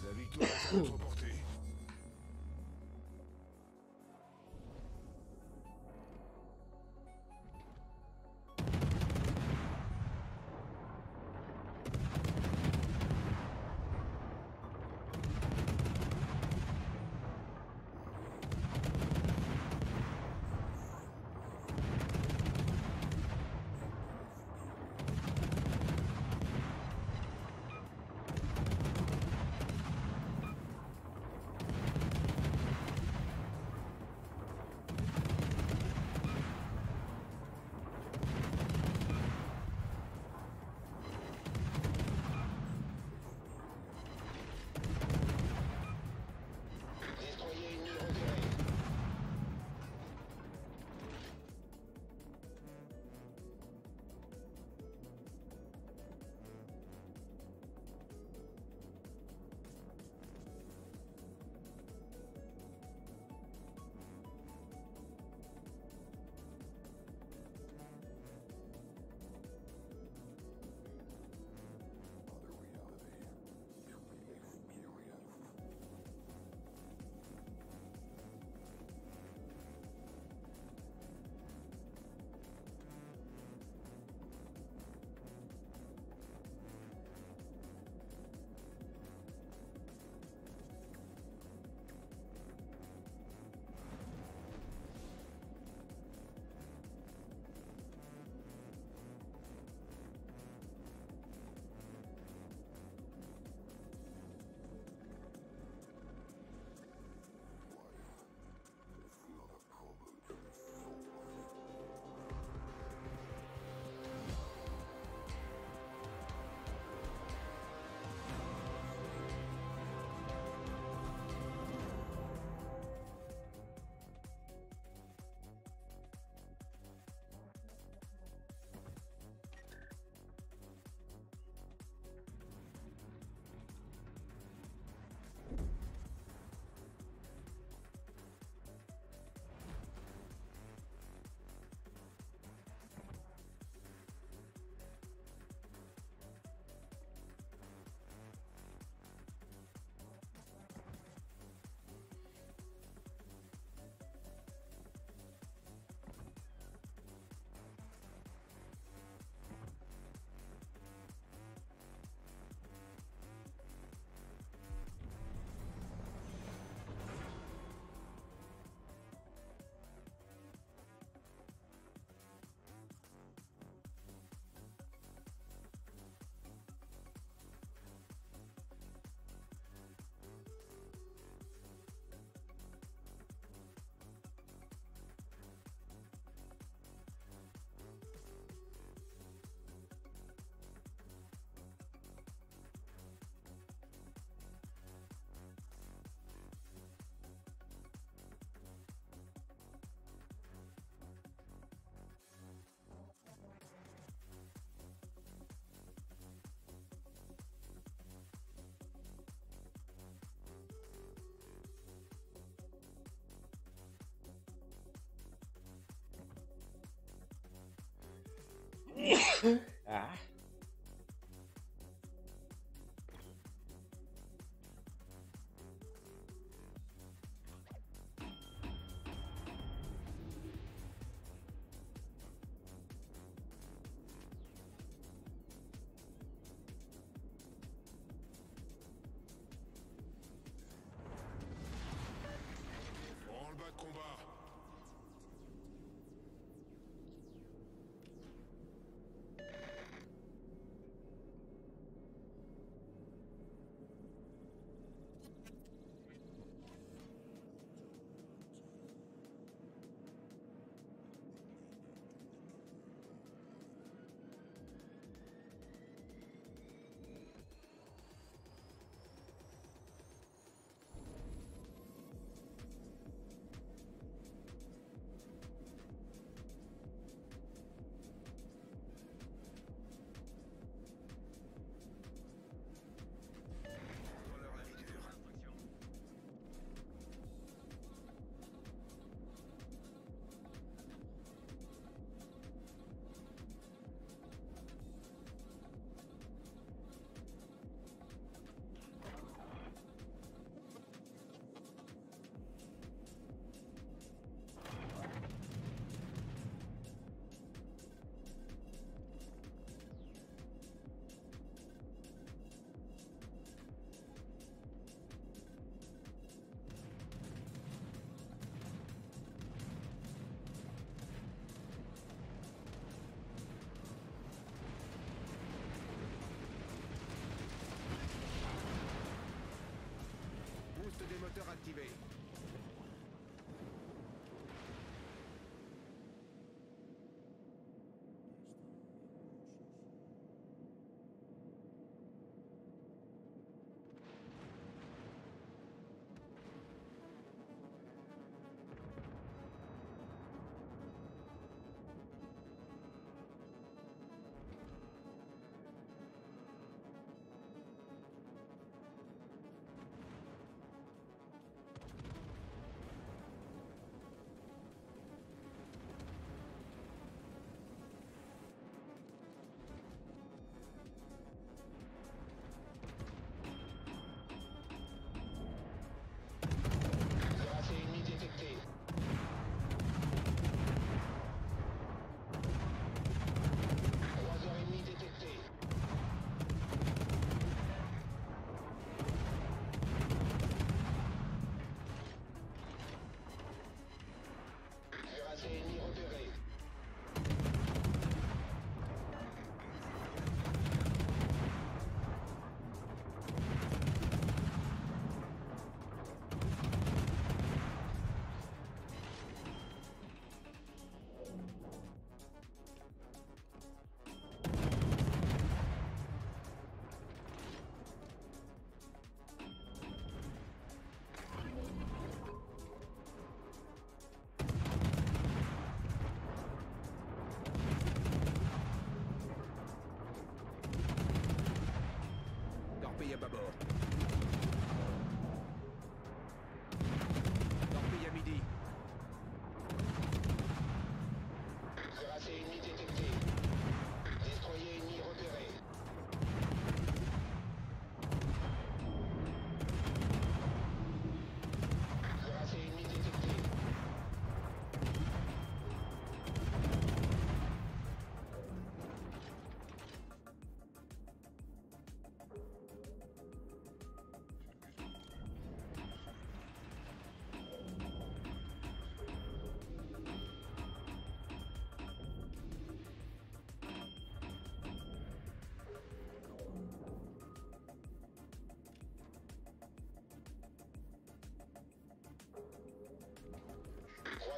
La victoire Ah.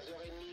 3h30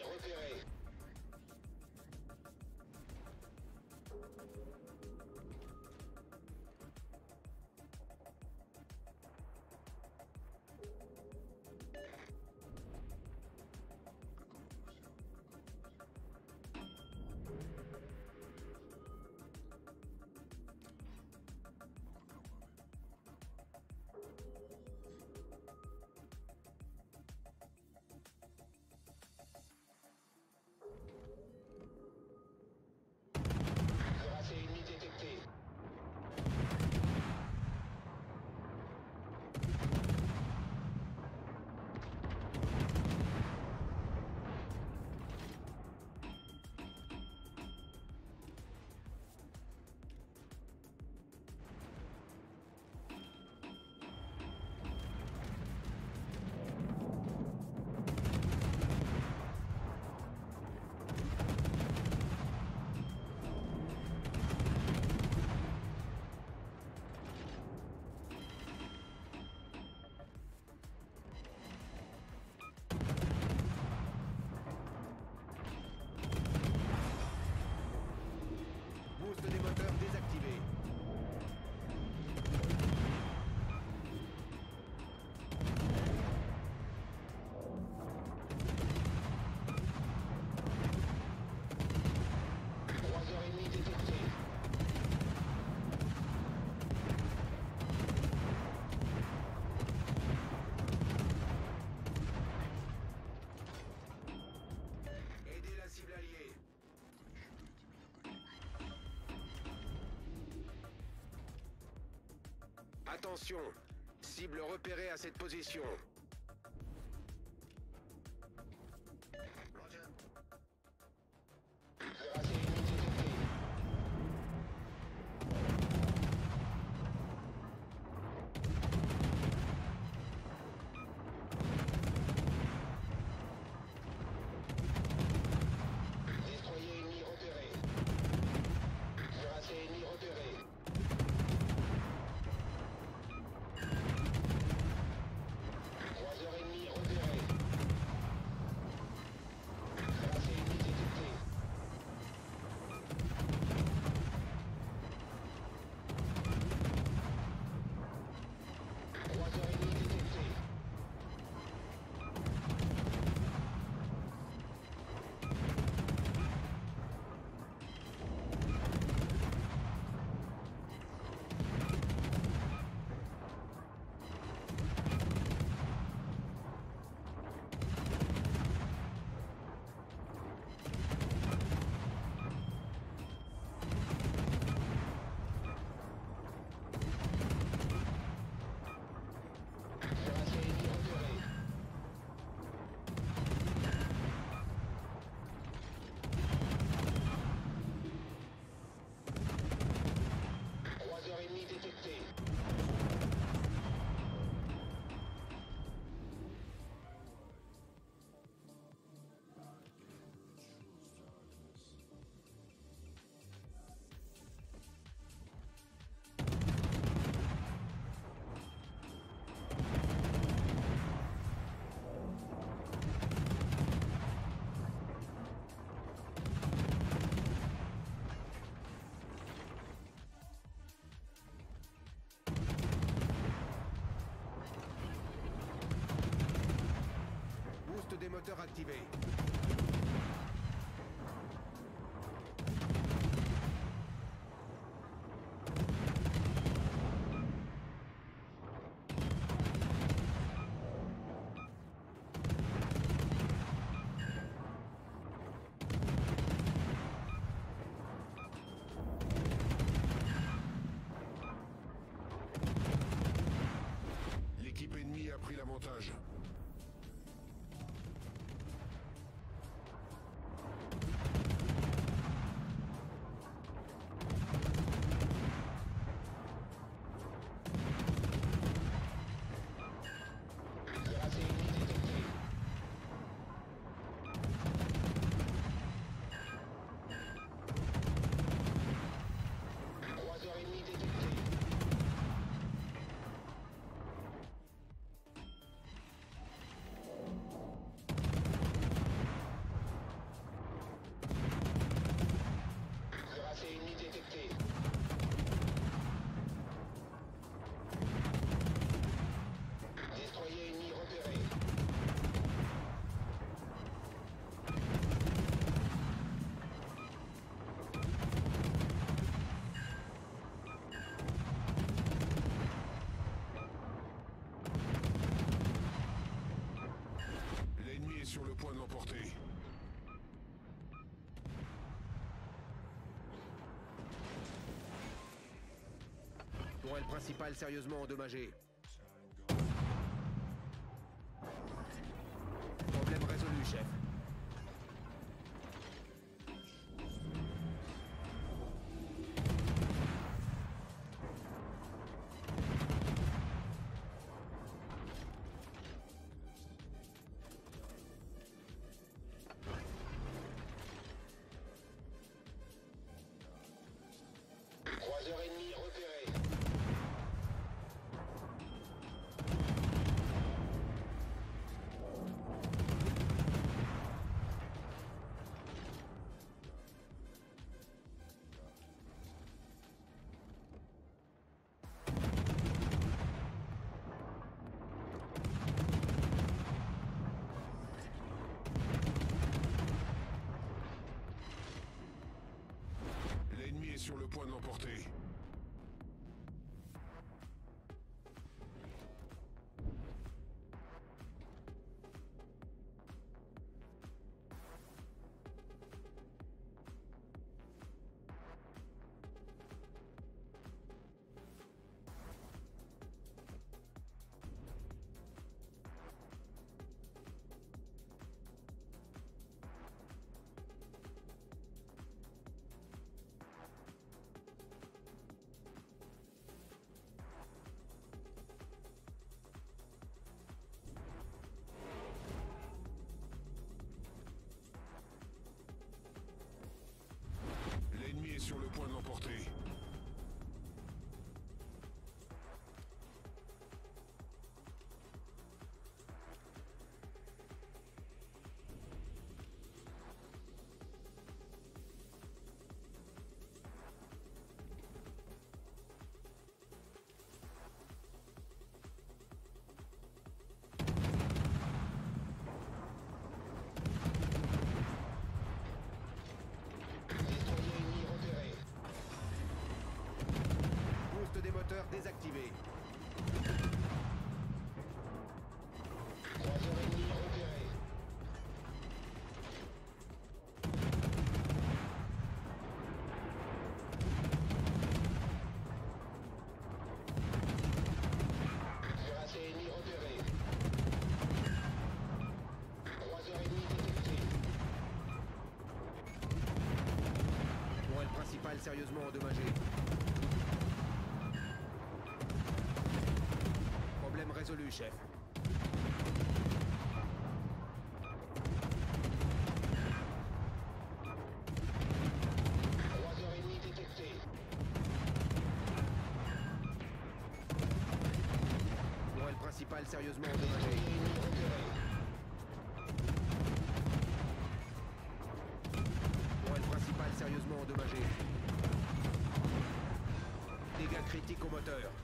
Attention, cible repérée à cette position. Moteur activé. L'équipe ennemie a pris l'avantage. loin de principale sérieusement endommagée. L'ennemi est sur le point de l'emporter. Sur le point de l'emporter. sérieusement endommagé. Problème résolu, chef. Tourelle principale sérieusement endommagée. sécurité qu'au moteur.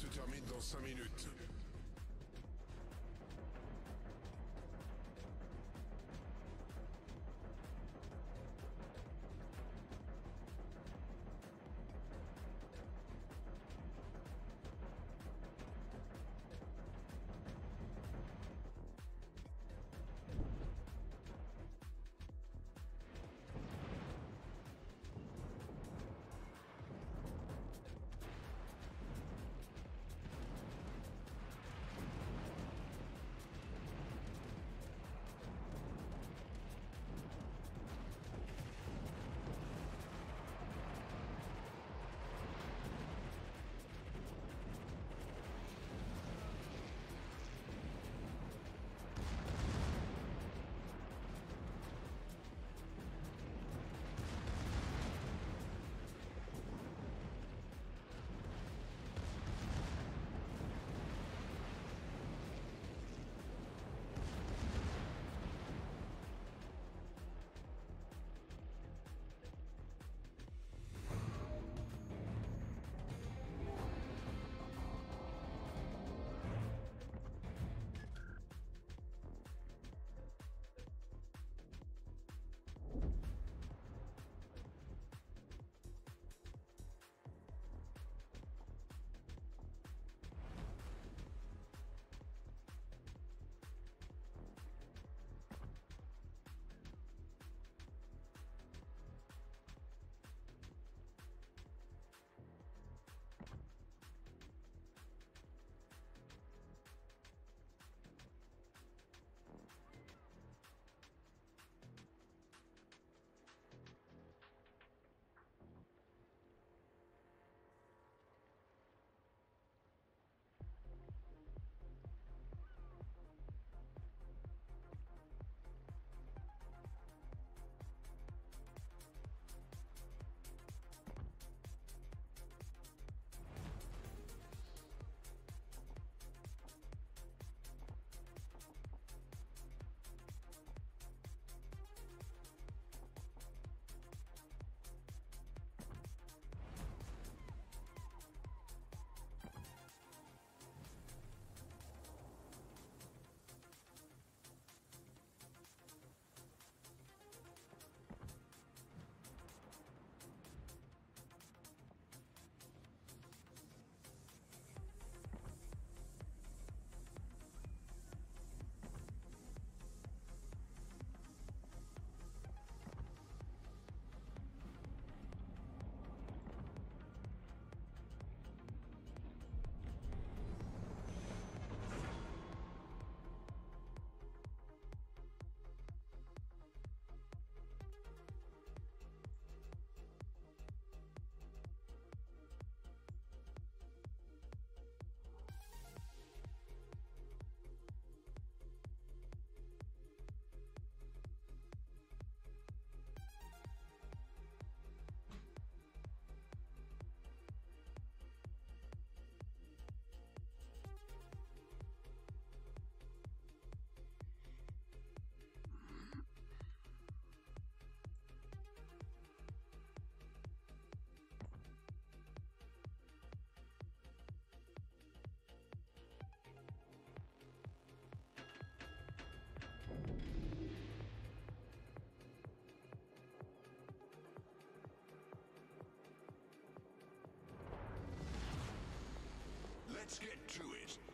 se termine dans 5 minutes. Let's get to it.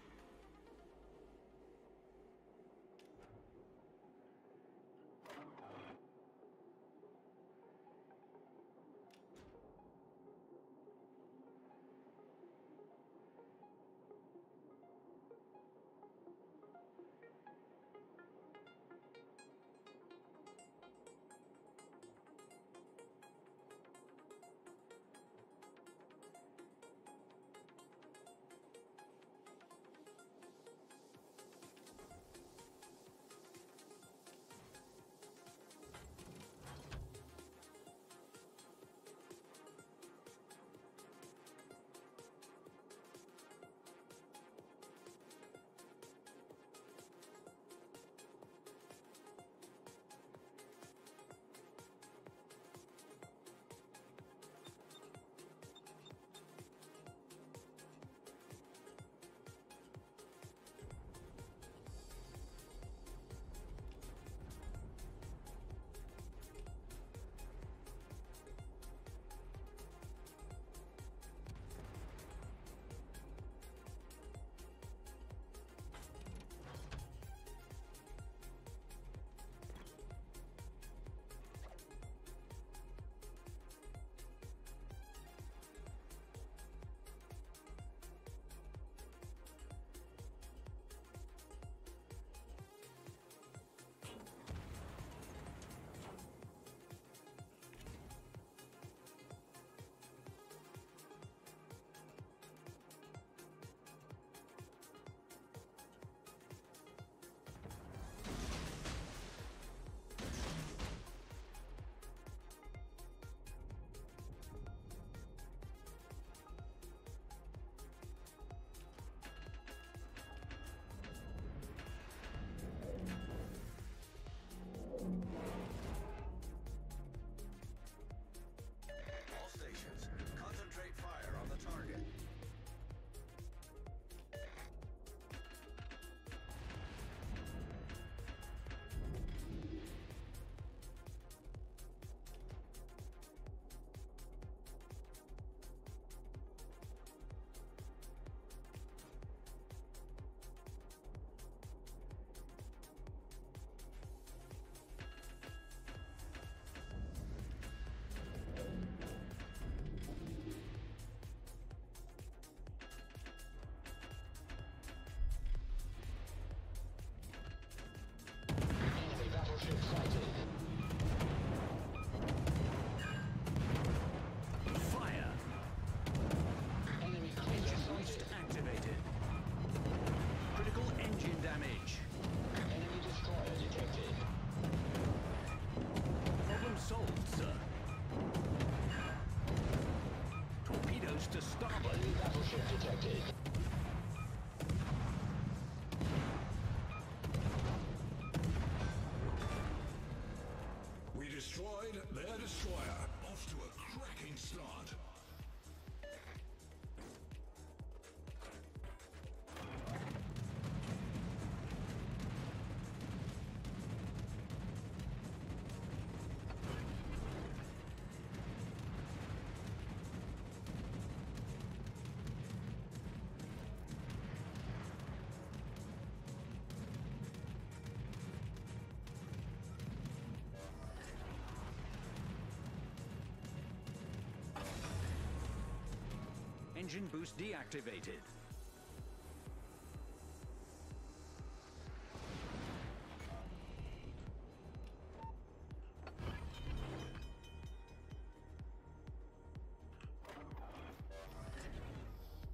Engine boost deactivated.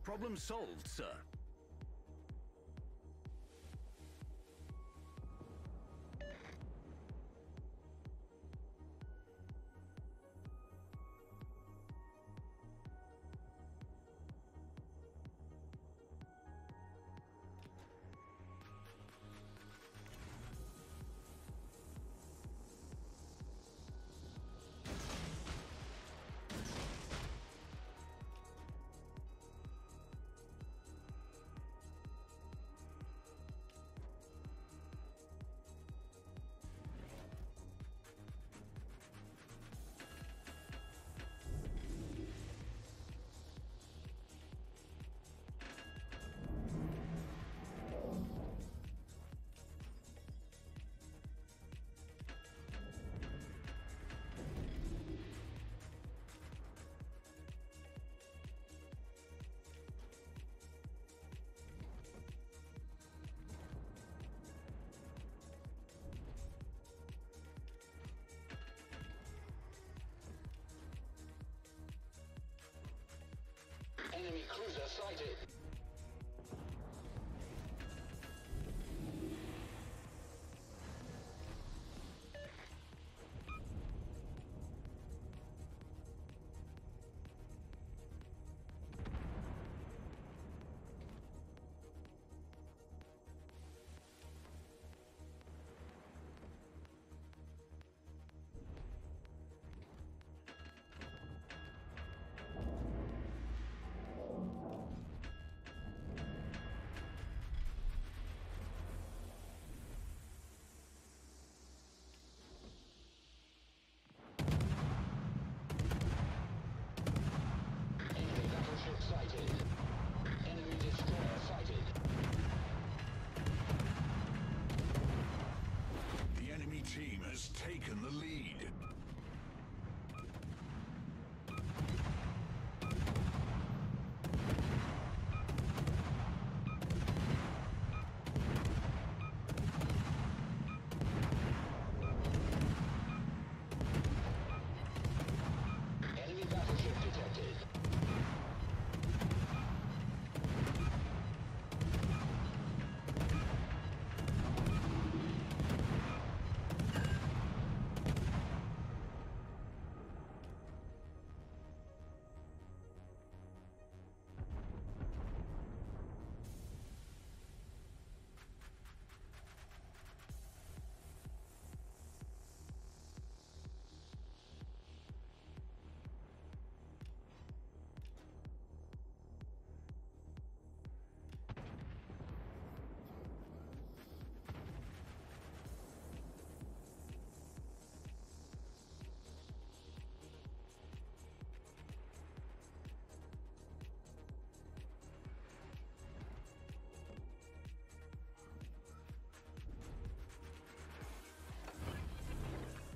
Problem solved, Enemy cruiser sighted.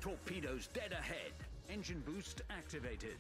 Torpedoes dead ahead. Engine boost activated.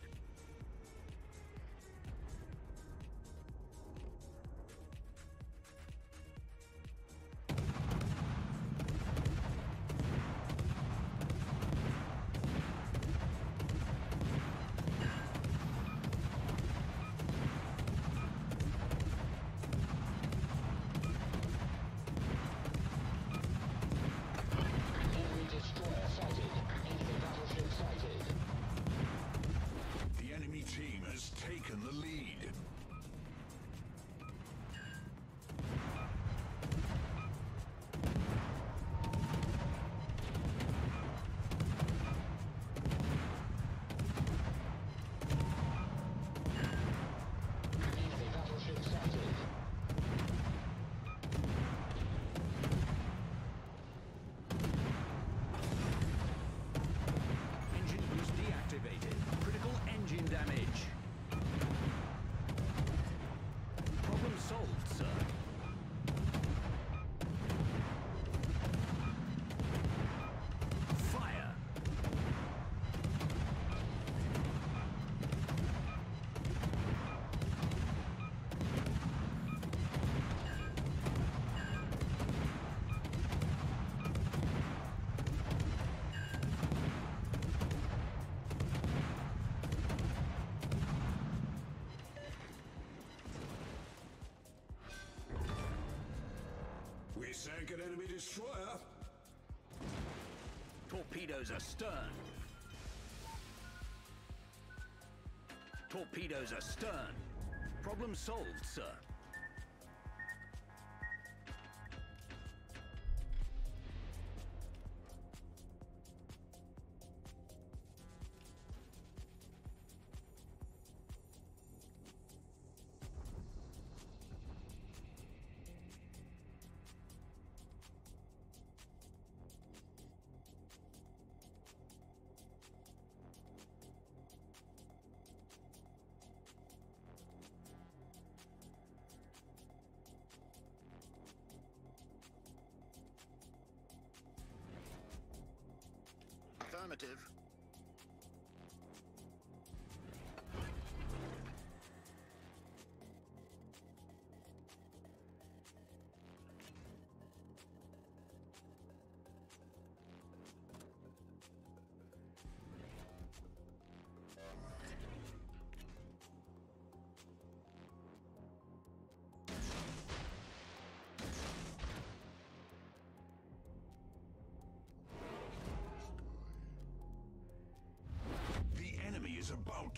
Destroyer. Torpedoes astern. Torpedoes astern. Problem solved, sir.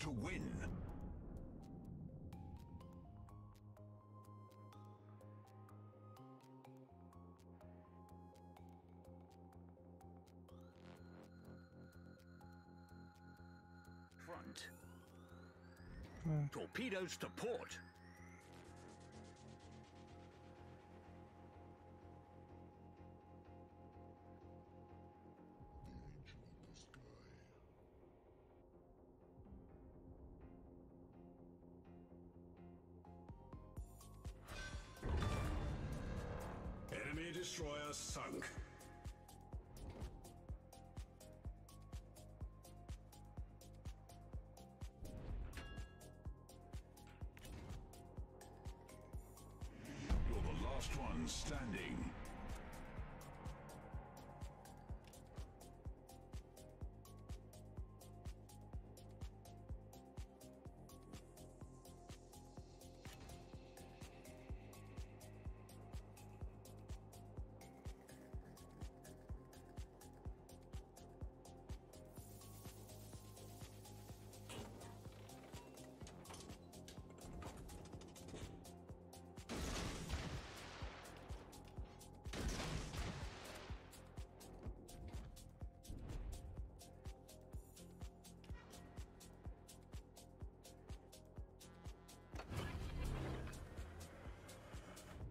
To win. Front. Hmm. Torpedoes to port. Standing.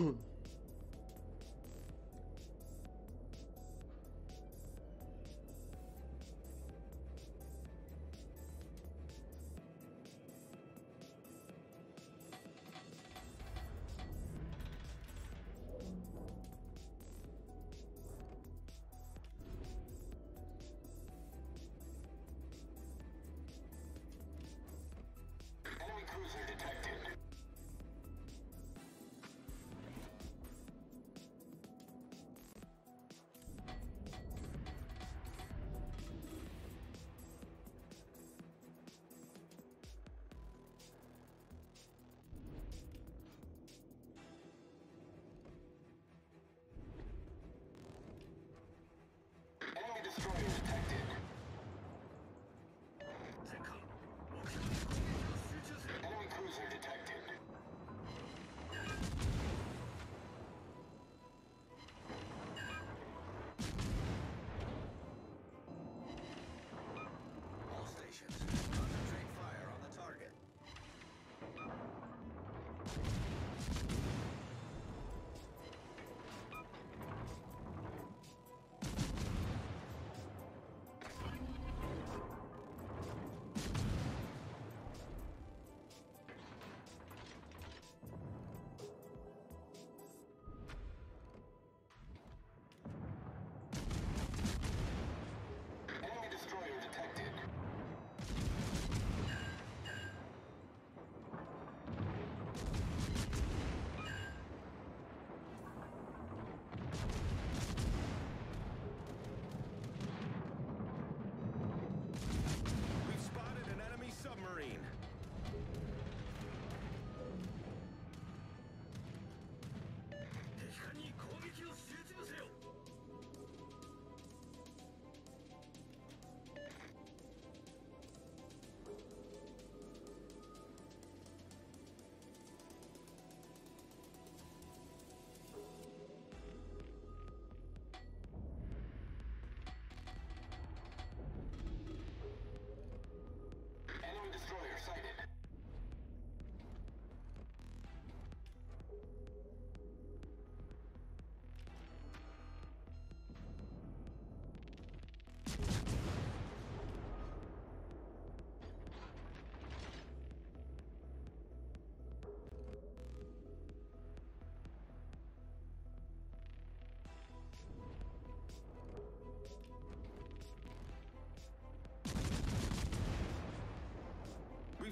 Hmm. Enemy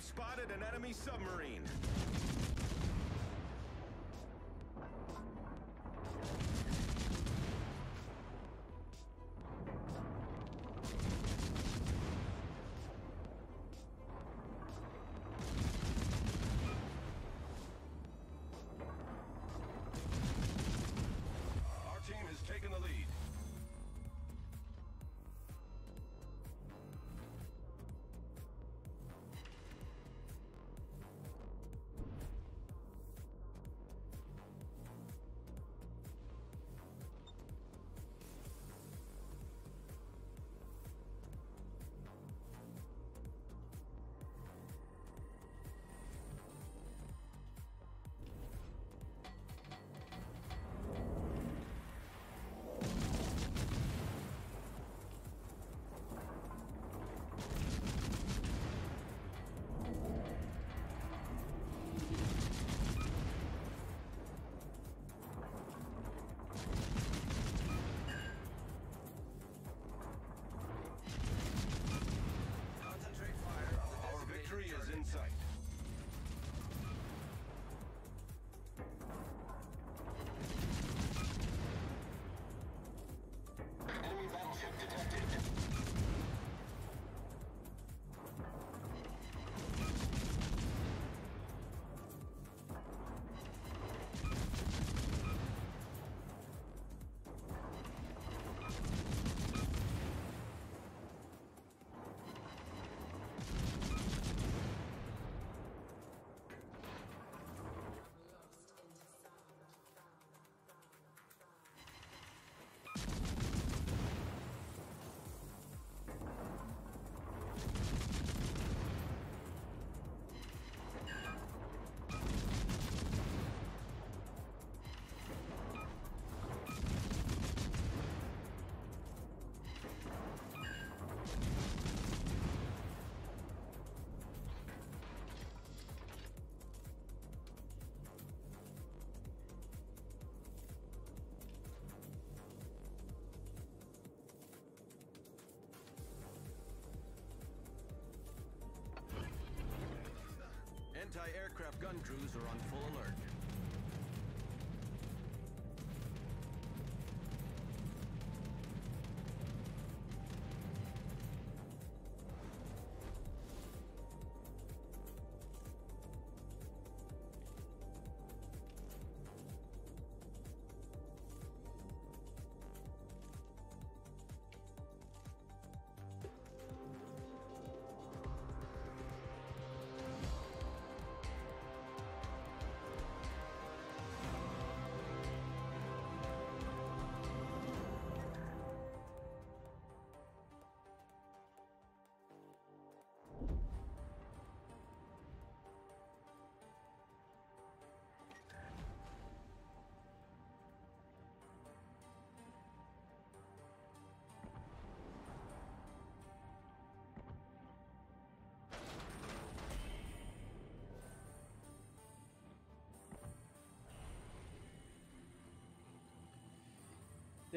spotted an enemy submarine. Anti-aircraft gun crews are on full alert.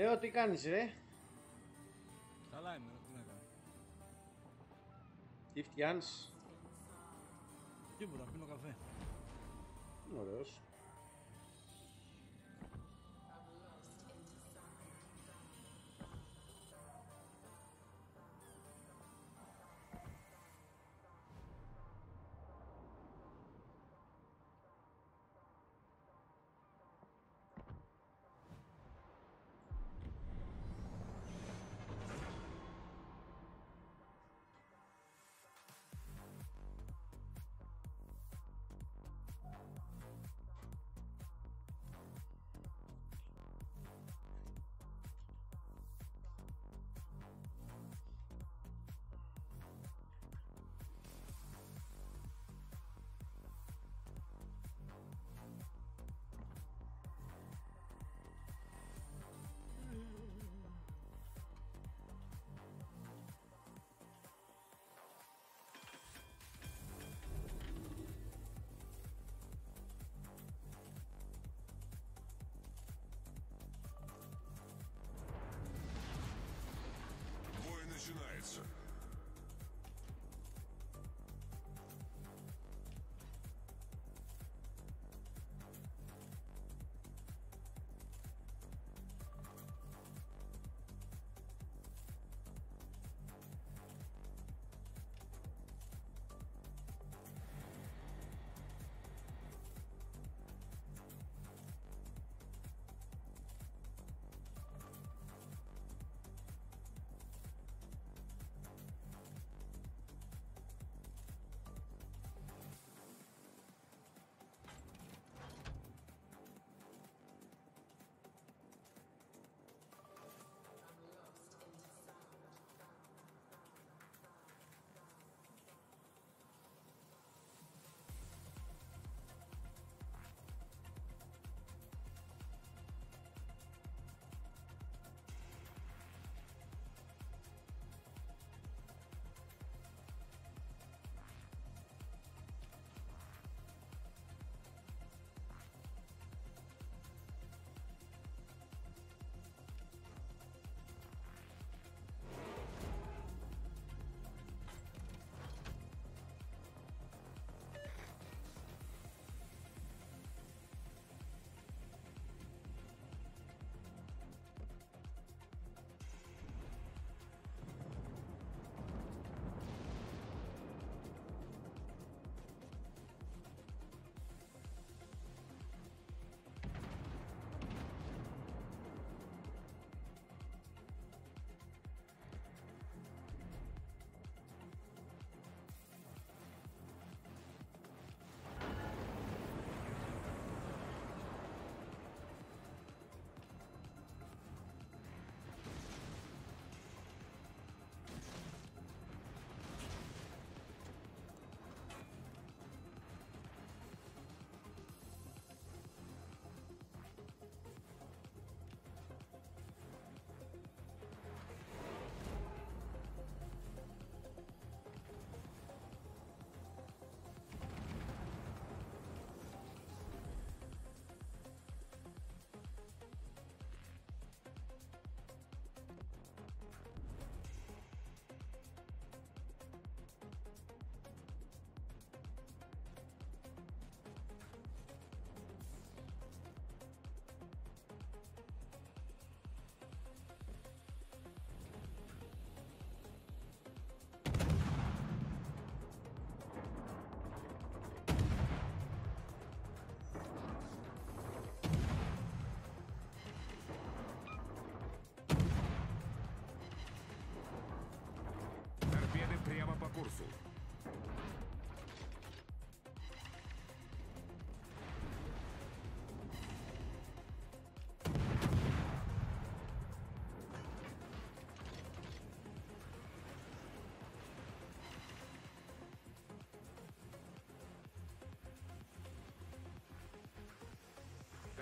Θεό, τι κάνεις ρε, Καλά είμαι, τι να κάνω. τι φτιάνεις, Τίποτα, πίνω καφέ; ωραίος.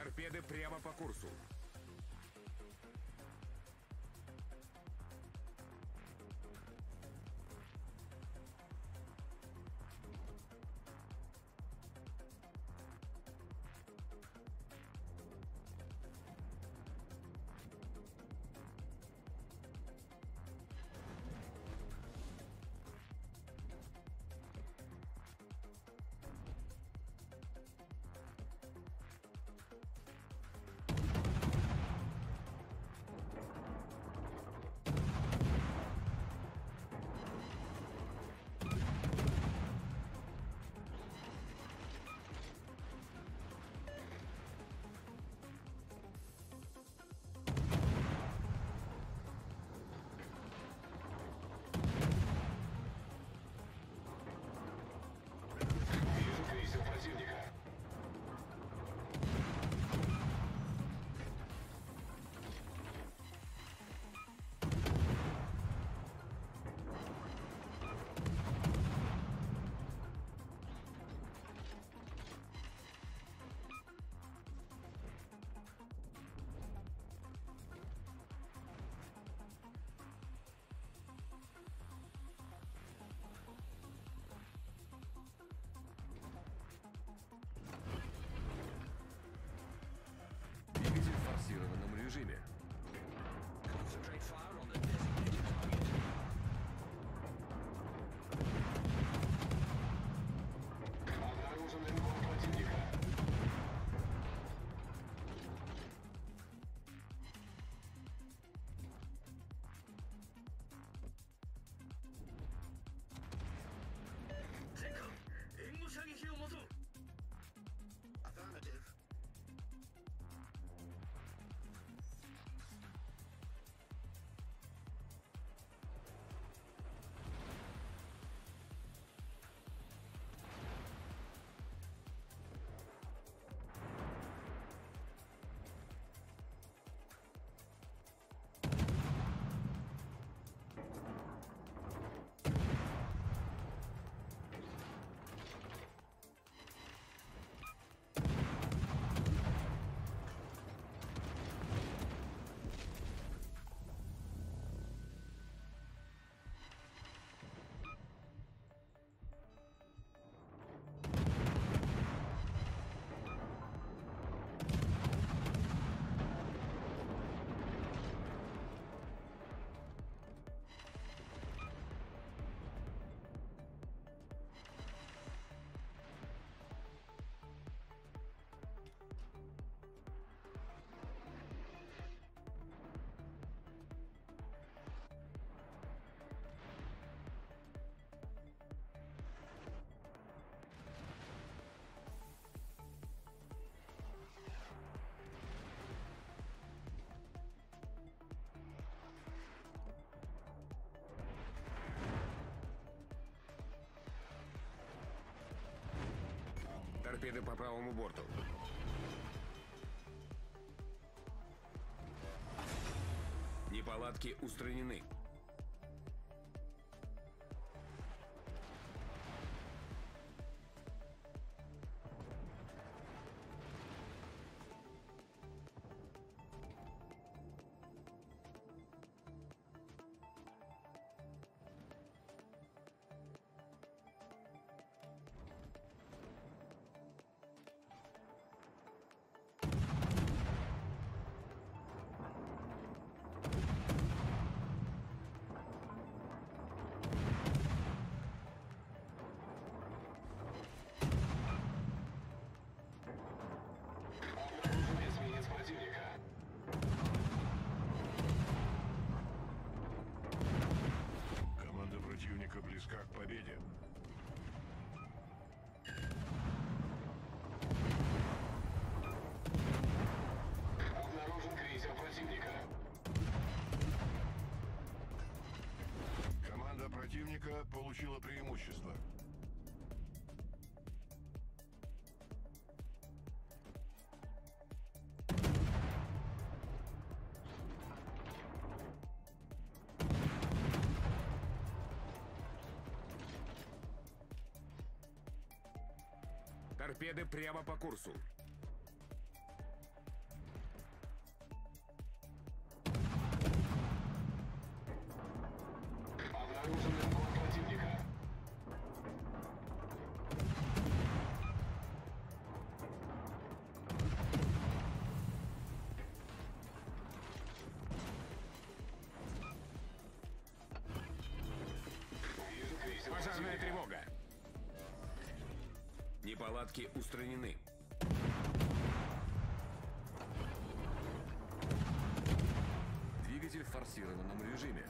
Торпеды прямо по курсу. торпеды по правому борту. Неполадки устранены. Торпеды прямо по курсу. Форсированном режиме.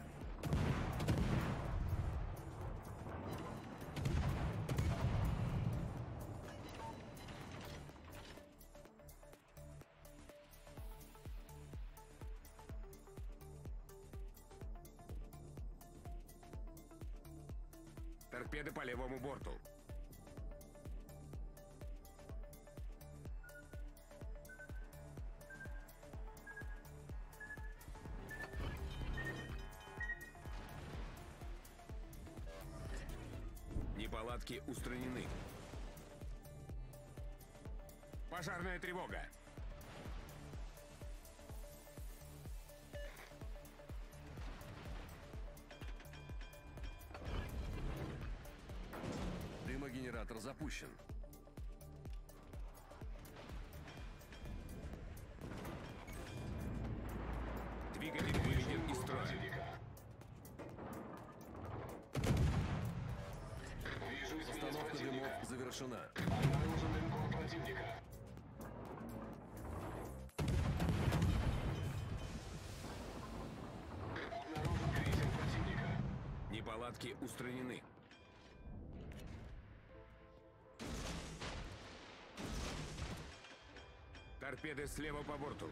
Торпеды по левому борту. Неполадки устранены. Пожарная тревога. Дымогенератор запущен. Завершена. Обнаружен линкор противника. Обнаружен крейсер противника. Неполадки устранены. Торпеды слева по борту.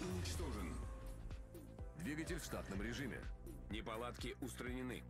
Уничтожен. Двигатель в штатном режиме. Неполадки устранены.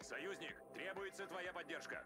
Союзник, требуется твоя поддержка.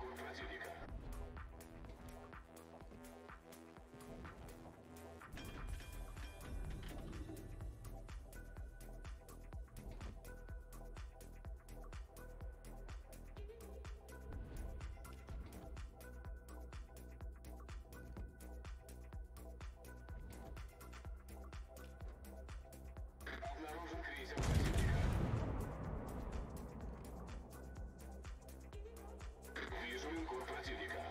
Gracias, противника.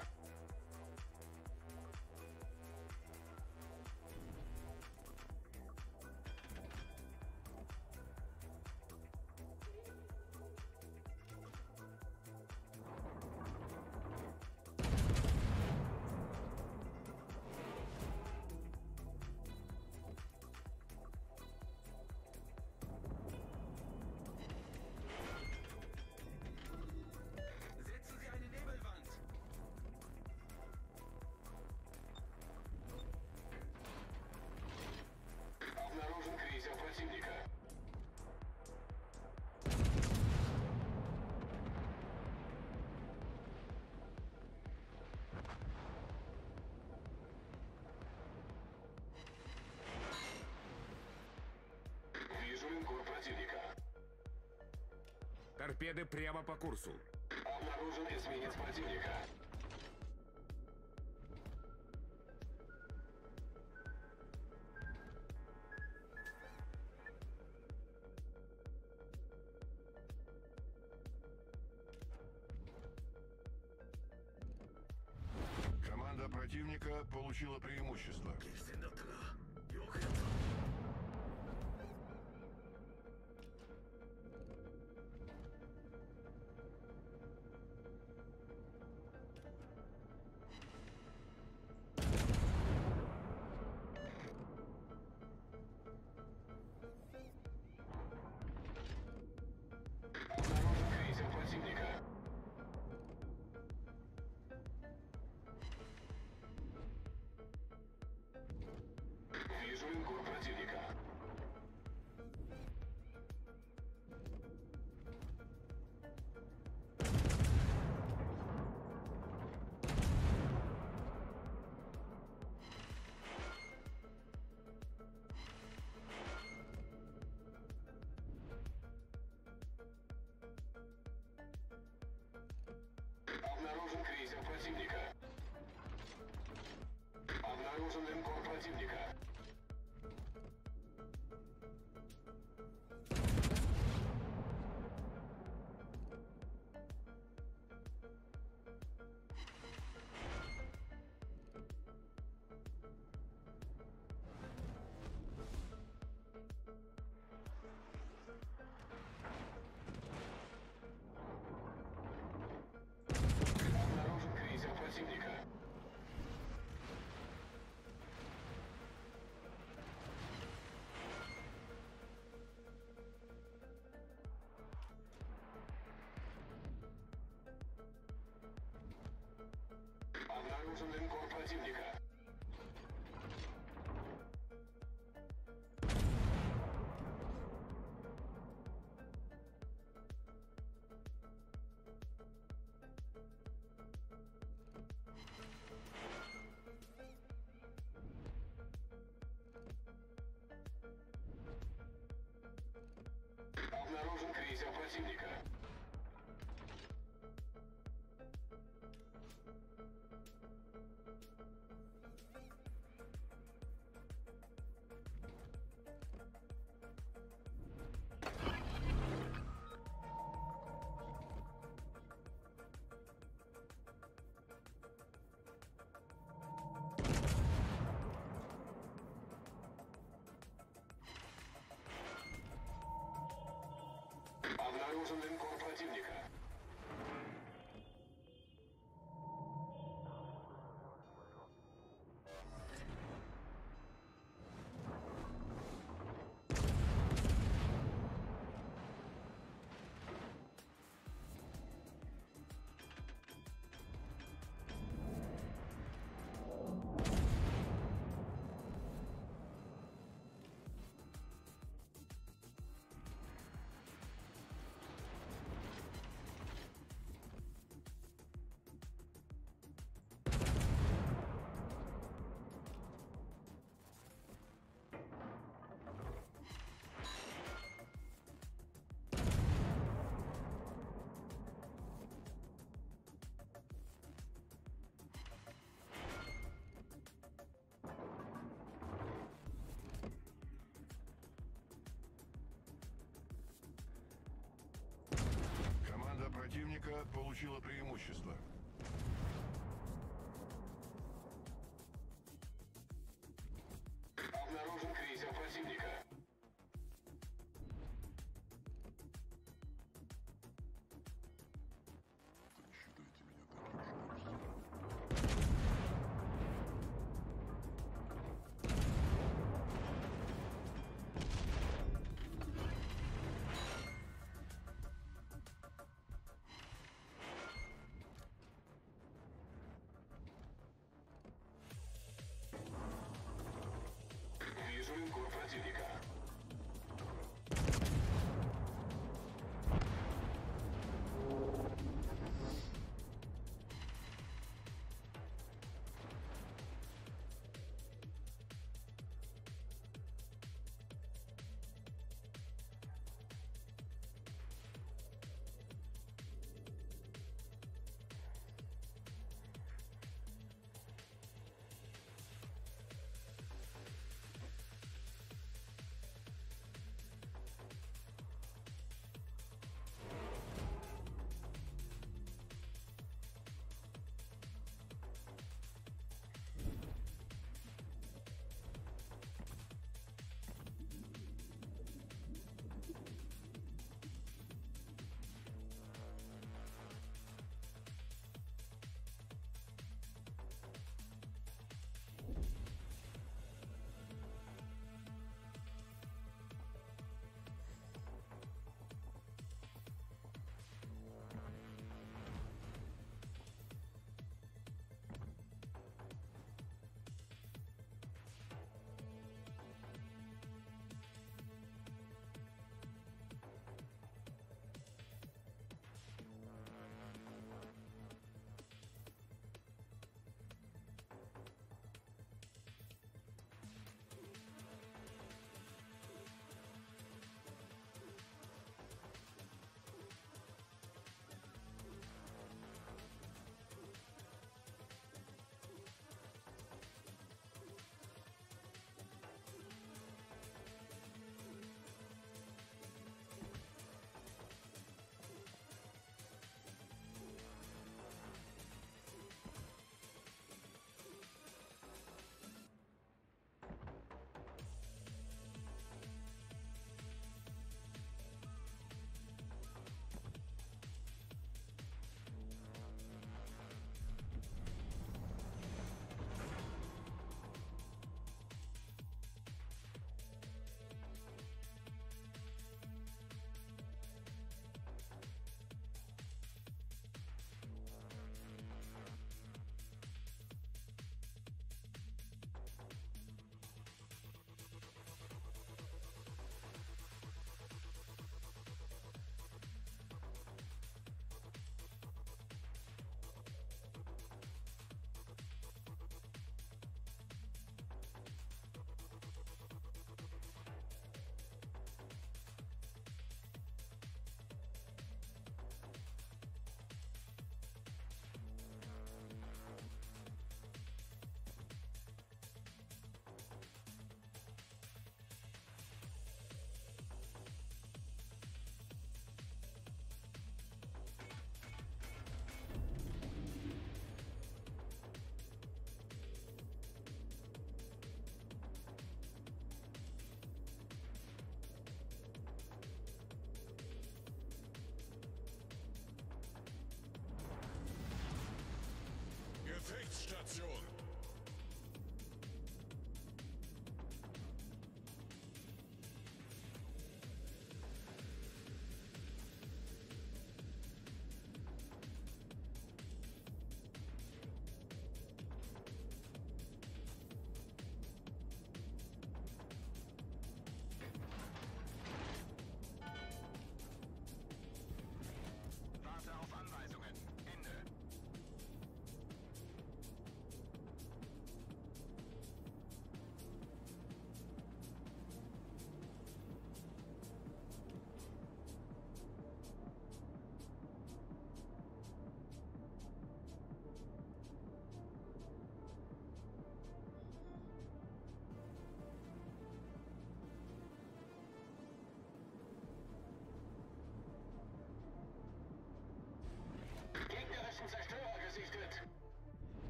Противника. Торпеды прямо по курсу. Обнаружен эсминец противника. атаку противника. Обнаружен крейсер противника. Обнаружен линкор противника. обнаружен линкор противника. Jerusalem. получила преимущество. Zniszczył противника. Gefechtsstation.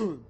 Boom.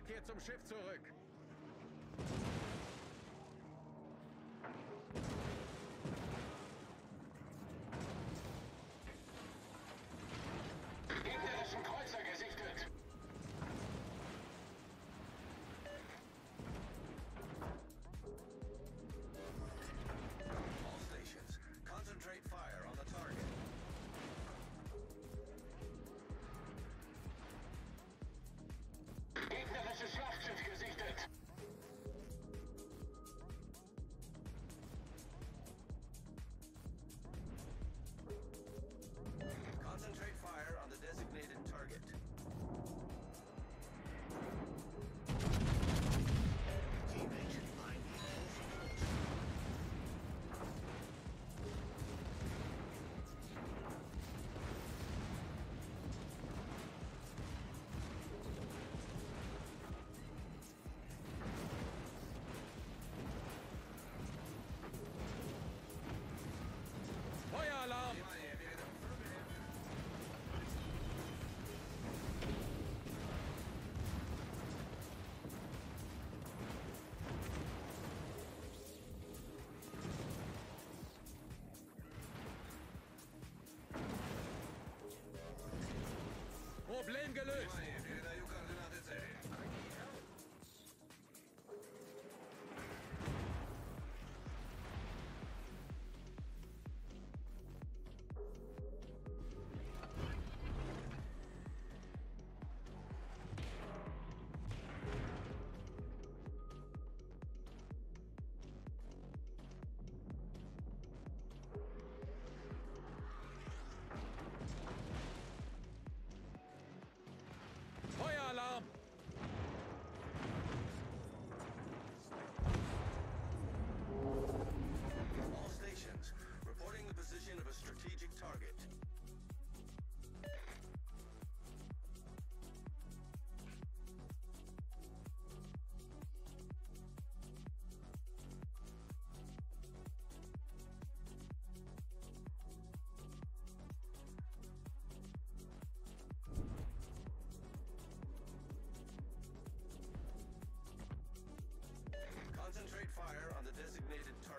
Rückkehr zum Schiff zurück. Problem gelöst. Designated